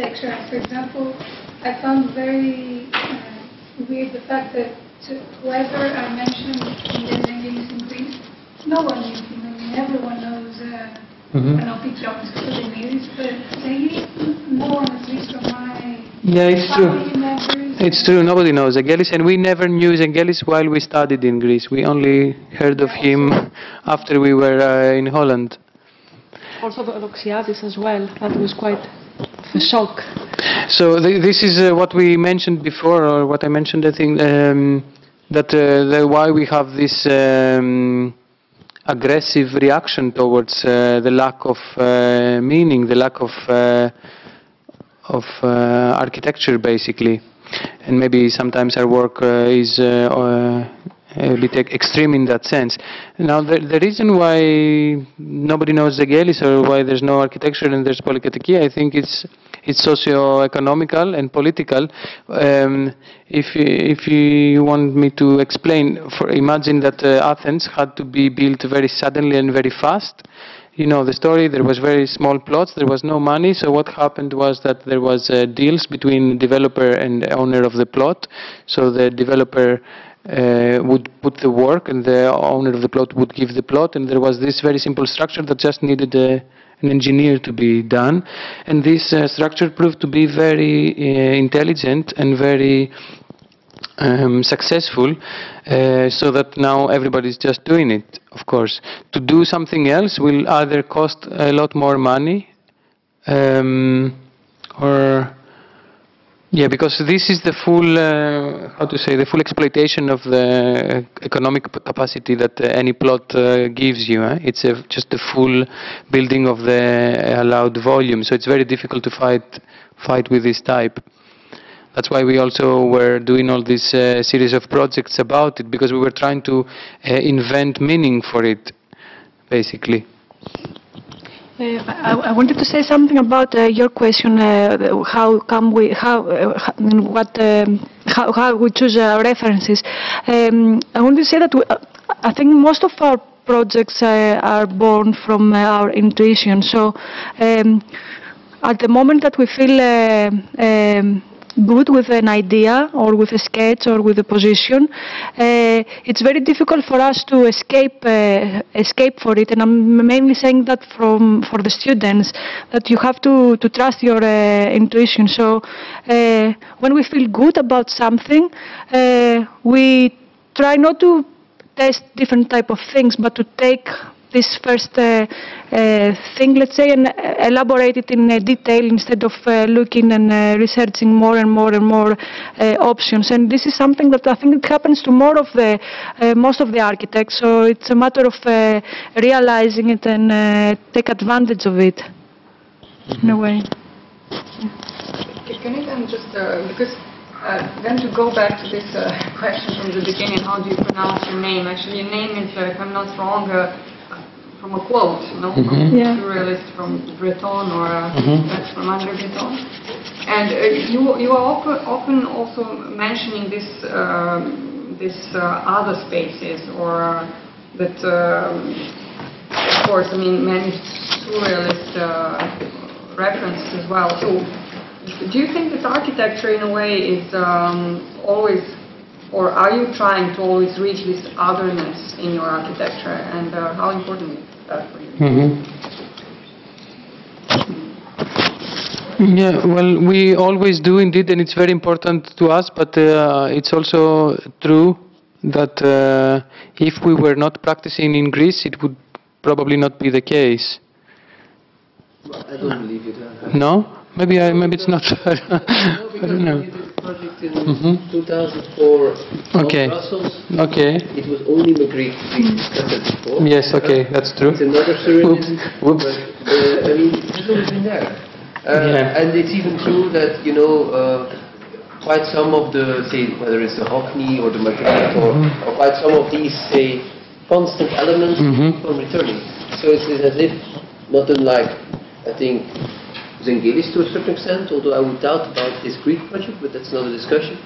lack of architecture? For example, I found very uh, weird the fact that to- whoever I mentioned in the names in Greece, no one knew him. I mean, everyone knows, uh, Mhm. I know Pete Jones, Koulinis, but maybe no one, at least from my Yeah, it's true. members. It's true, nobody knows Zenghelis, and we never knew Zenghelis while we studied in Greece. We only heard of him after we were uh, in Holland. Also the Doxiadis as well. That was quite of a shock. So th- this is uh, what we mentioned before, or what I mentioned, I think, um, that uh, why we have this um, aggressive reaction towards uh, the lack of uh, meaning, the lack of uh, of uh, architecture, basically, and maybe sometimes our work is. A bit extreme in that sense. Now, the, the reason why nobody knows the Zenghelis or why there's no architecture and there's polykatoikia, I think it's it's socio-economical and political. Um, if if you want me to explain, for imagine that uh, Athens had to be built very suddenly and very fast. You know the story. There was very small plots. There was no money. So what happened was that there was uh, deals between developer and owner of the plot. So the developer uh, would put the work and the owner of the plot would give the plot. And there was this very simple structure that just needed a, an engineer to be done. And this uh, structure proved to be very uh, intelligent and very um, successful uh, so that now everybody's just doing it of course. To do something else will either cost a lot more money um, or yeah, because this is the full, uh, how to say, the full exploitation of the economic capacity that uh, any plot uh, gives you. Eh? It's a, just the full building of the allowed volume, so it's very difficult to fight fight with this type. That's why we also were doing all this uh, series of projects about it because we were trying to uh, invent meaning for it, basically. Uh, I, I wanted to say something about uh, your question. Uh, how come we? How? Uh, what? Um, how, how we choose our references? Um, I want to say that we, uh, I think most of our projects uh, are born from uh, our intuition. So, um, at the moment that we feel uh, um, good with an idea or with a sketch or with a position, uh, it's very difficult for us to escape uh, escape for it. And I'm mainly saying that from for the students that you have to to trust your uh, intuition. So uh, when we feel good about something, uh, we try not to test different type of things, but to take this first uh, uh, thing, let's say, and uh, elaborate it in uh, detail instead of uh, looking and uh, researching more and more and more uh, options. And this is something that I think it happens to more of the uh, most of the architects. So it's a matter of uh, realizing it and uh, take advantage of it in a way. Can you then just, uh, because uh, then to go back to this uh, question from the beginning, how do you pronounce your name? Actually, your name is, uh, if I'm not wrong, uh, from a quote, you know, from Yeah. surrealist from Breton or uh, that's from Andre Breton. And uh, you you are often, often also mentioning this um, this uh, other spaces or uh, that. Um, of course, I mean, many surrealist uh, references as well. So, do you think that architecture, in a way, is um, always, or are you trying to always reach this otherness in your architecture, and uh, how important is that you? Yeah, well, we always do indeed, and it's very important to us, but uh, it's also true that uh, if we were not practicing in Greece, it would probably not be the case. I don't believe it. No? Maybe I, maybe it's not. I don't know. We did a project in Mhm. 2004 Okay. Brussels. Okay. It was only Magritte we discussed it before. Yes, okay, that's true. It's another surrealism. Whoops. But, uh, I mean, it's always been there. Uh, Yeah. And it's even true that, you know, uh, quite some of the, say, whether it's the Hockney or the Magritte or, or quite some of these, say, constant elements keep on returning. So it's, it's as if, not unlike, I think, Zenghelis to a certain extent, although I would doubt about this Greek project, but that's another discussion.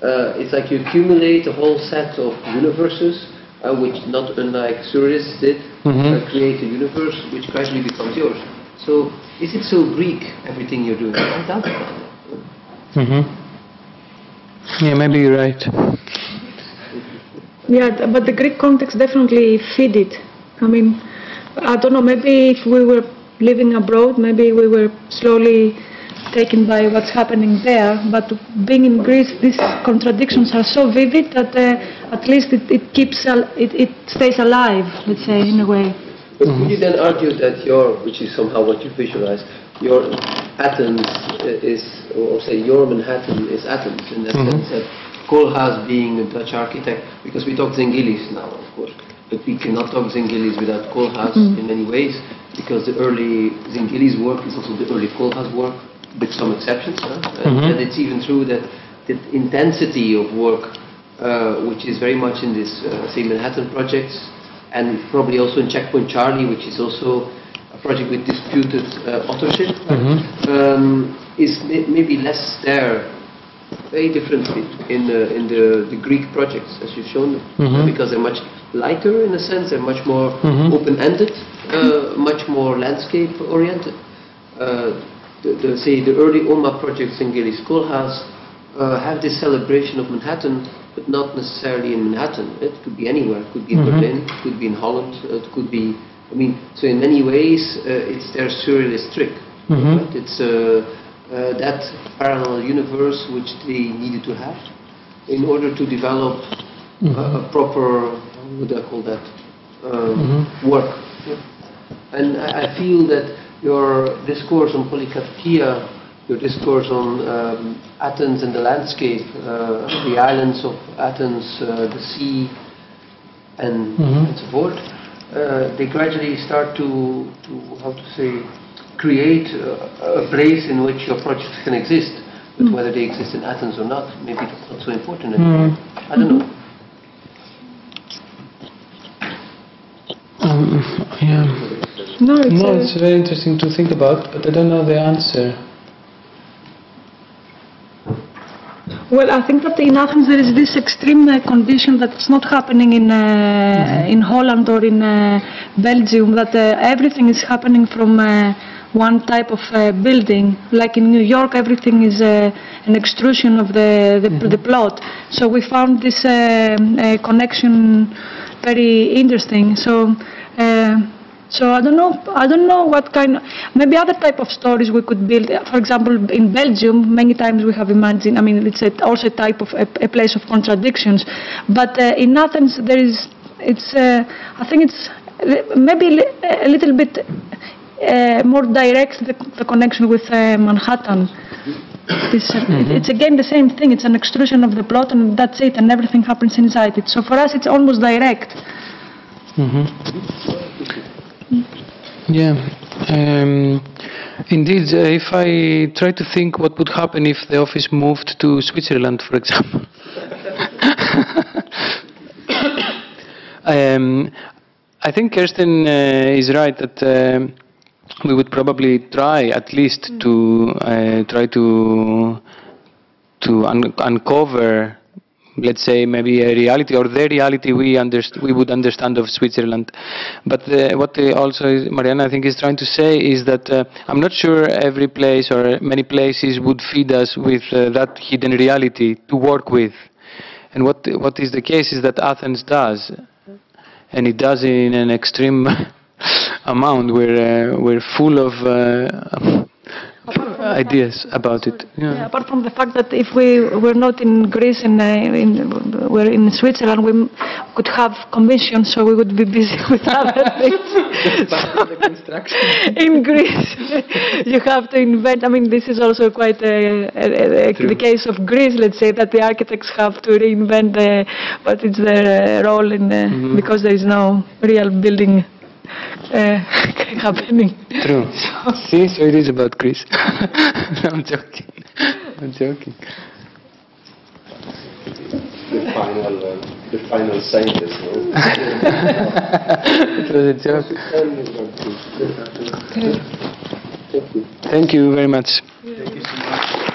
Uh, it's like you accumulate a whole set of universes, uh, which, not unlike Surrealists did, uh, create a universe which gradually becomes yours. So, is it so Greek, everything you're doing? I doubt about that. hmm Yeah, maybe you're right. Yeah, but the Greek context definitely feed it. I mean, I don't know, maybe if we were living abroad, maybe we were slowly taken by what's happening there, but being in Greece, these contradictions are so vivid that uh, at least it, it keeps, al- it, it stays alive, let's say, in a way. But would you then argue that your, which is somehow what you visualize, your Athens uh, is, or say your Manhattan is Athens, in that sense that Koolhaas being a Dutch architect, because we talk Zenghelis now, of course, but we cannot talk Zenghelis without Koolhaas in many ways, because the early Zenghelis work is also the early Koolhaas work, with some exceptions. Huh? And, and it's even true that the intensity of work, uh, which is very much in this, uh, say, Manhattan projects, and probably also in Checkpoint Charlie, which is also a project with disputed uh, authorship, um, is may- maybe less there, very different in the, in the, the Greek projects, as you've shown them, uh, because they're much lighter in a sense, they're much more open-ended, uh, much more landscape-oriented. Uh, the, the, say, the early OMA projects in Gilly Schoolhouse uh, have this celebration of Manhattan, but not necessarily in Manhattan. It could be anywhere. It could be in Berlin, it could be in Holland, uh, it could be, I mean, so in many ways, uh, it's their surrealist trick. Right? It's uh, that parallel universe which they needed to have in order to develop a, a proper, how would I call that, um, work. And I, feel that your discourse on polykatoikia, your discourse on um, Athens and the landscape, uh, the islands of Athens, uh, the sea, and, and so forth, uh, they gradually start to, to, how to say, create uh, a place in which your projects can exist. But whether they exist in Athens or not, maybe that's not so important anymore. I don't know. Um, yeah. No, it's, No, uh, it's very interesting to think about, but I don't know the answer. Well, I think that in Athens there is this extreme uh, condition that's not happening in uh, in Holland or in uh, Belgium. That uh, everything is happening from uh, one type of uh, building. Like in New York, everything is uh, an extrusion of the the, the plot. So we found this um, uh, connection very interesting. So. Uh, so I don't know. I don't know what kind. Of, maybe other type of stories we could build. For example, in Belgium, many times we have imagined. I mean, it's a, also a type of a, a place of contradictions. But uh, in Athens, there is. It's. Uh, I think it's uh, maybe a little bit uh, more direct the, the connection with uh, Manhattan. It's, uh, it's again the same thing. It's an extrusion of the plot, and that's it, and everything happens inside it. So for us, it's almost direct. Yeah. Um, indeed, uh, if I try to think what would happen if the office moved to Switzerland, for example. um, I think Kersten uh, is right that um we would probably try at least to uh, try to to un- uncover let's say maybe a reality or the reality we underst- we would understand of Switzerland. But uh, what also is, Marianna I think is trying to say is that uh, I'm not sure every place or many places would feed us with uh, that hidden reality to work with. And what what is the case is that Athens does, and it does in an extreme amount. We're uh, we're full of. Uh, ideas about it. Yeah, Yeah. apart from the fact that if we were not in Greece and uh, in, we're in Switzerland, we could have commissions, so we would be busy with other things. in Greece, you have to invent. I mean, this is also quite a, a, a, the case of Greece. Let's say that the architects have to reinvent the, what is their uh, role in the, because there is no real building uh, happening. True. So. See, so it is about Chris. no, I'm joking. I'm joking. The final, uh, the final scientist. No? it was a joke. Thank you very much. Thank you so much.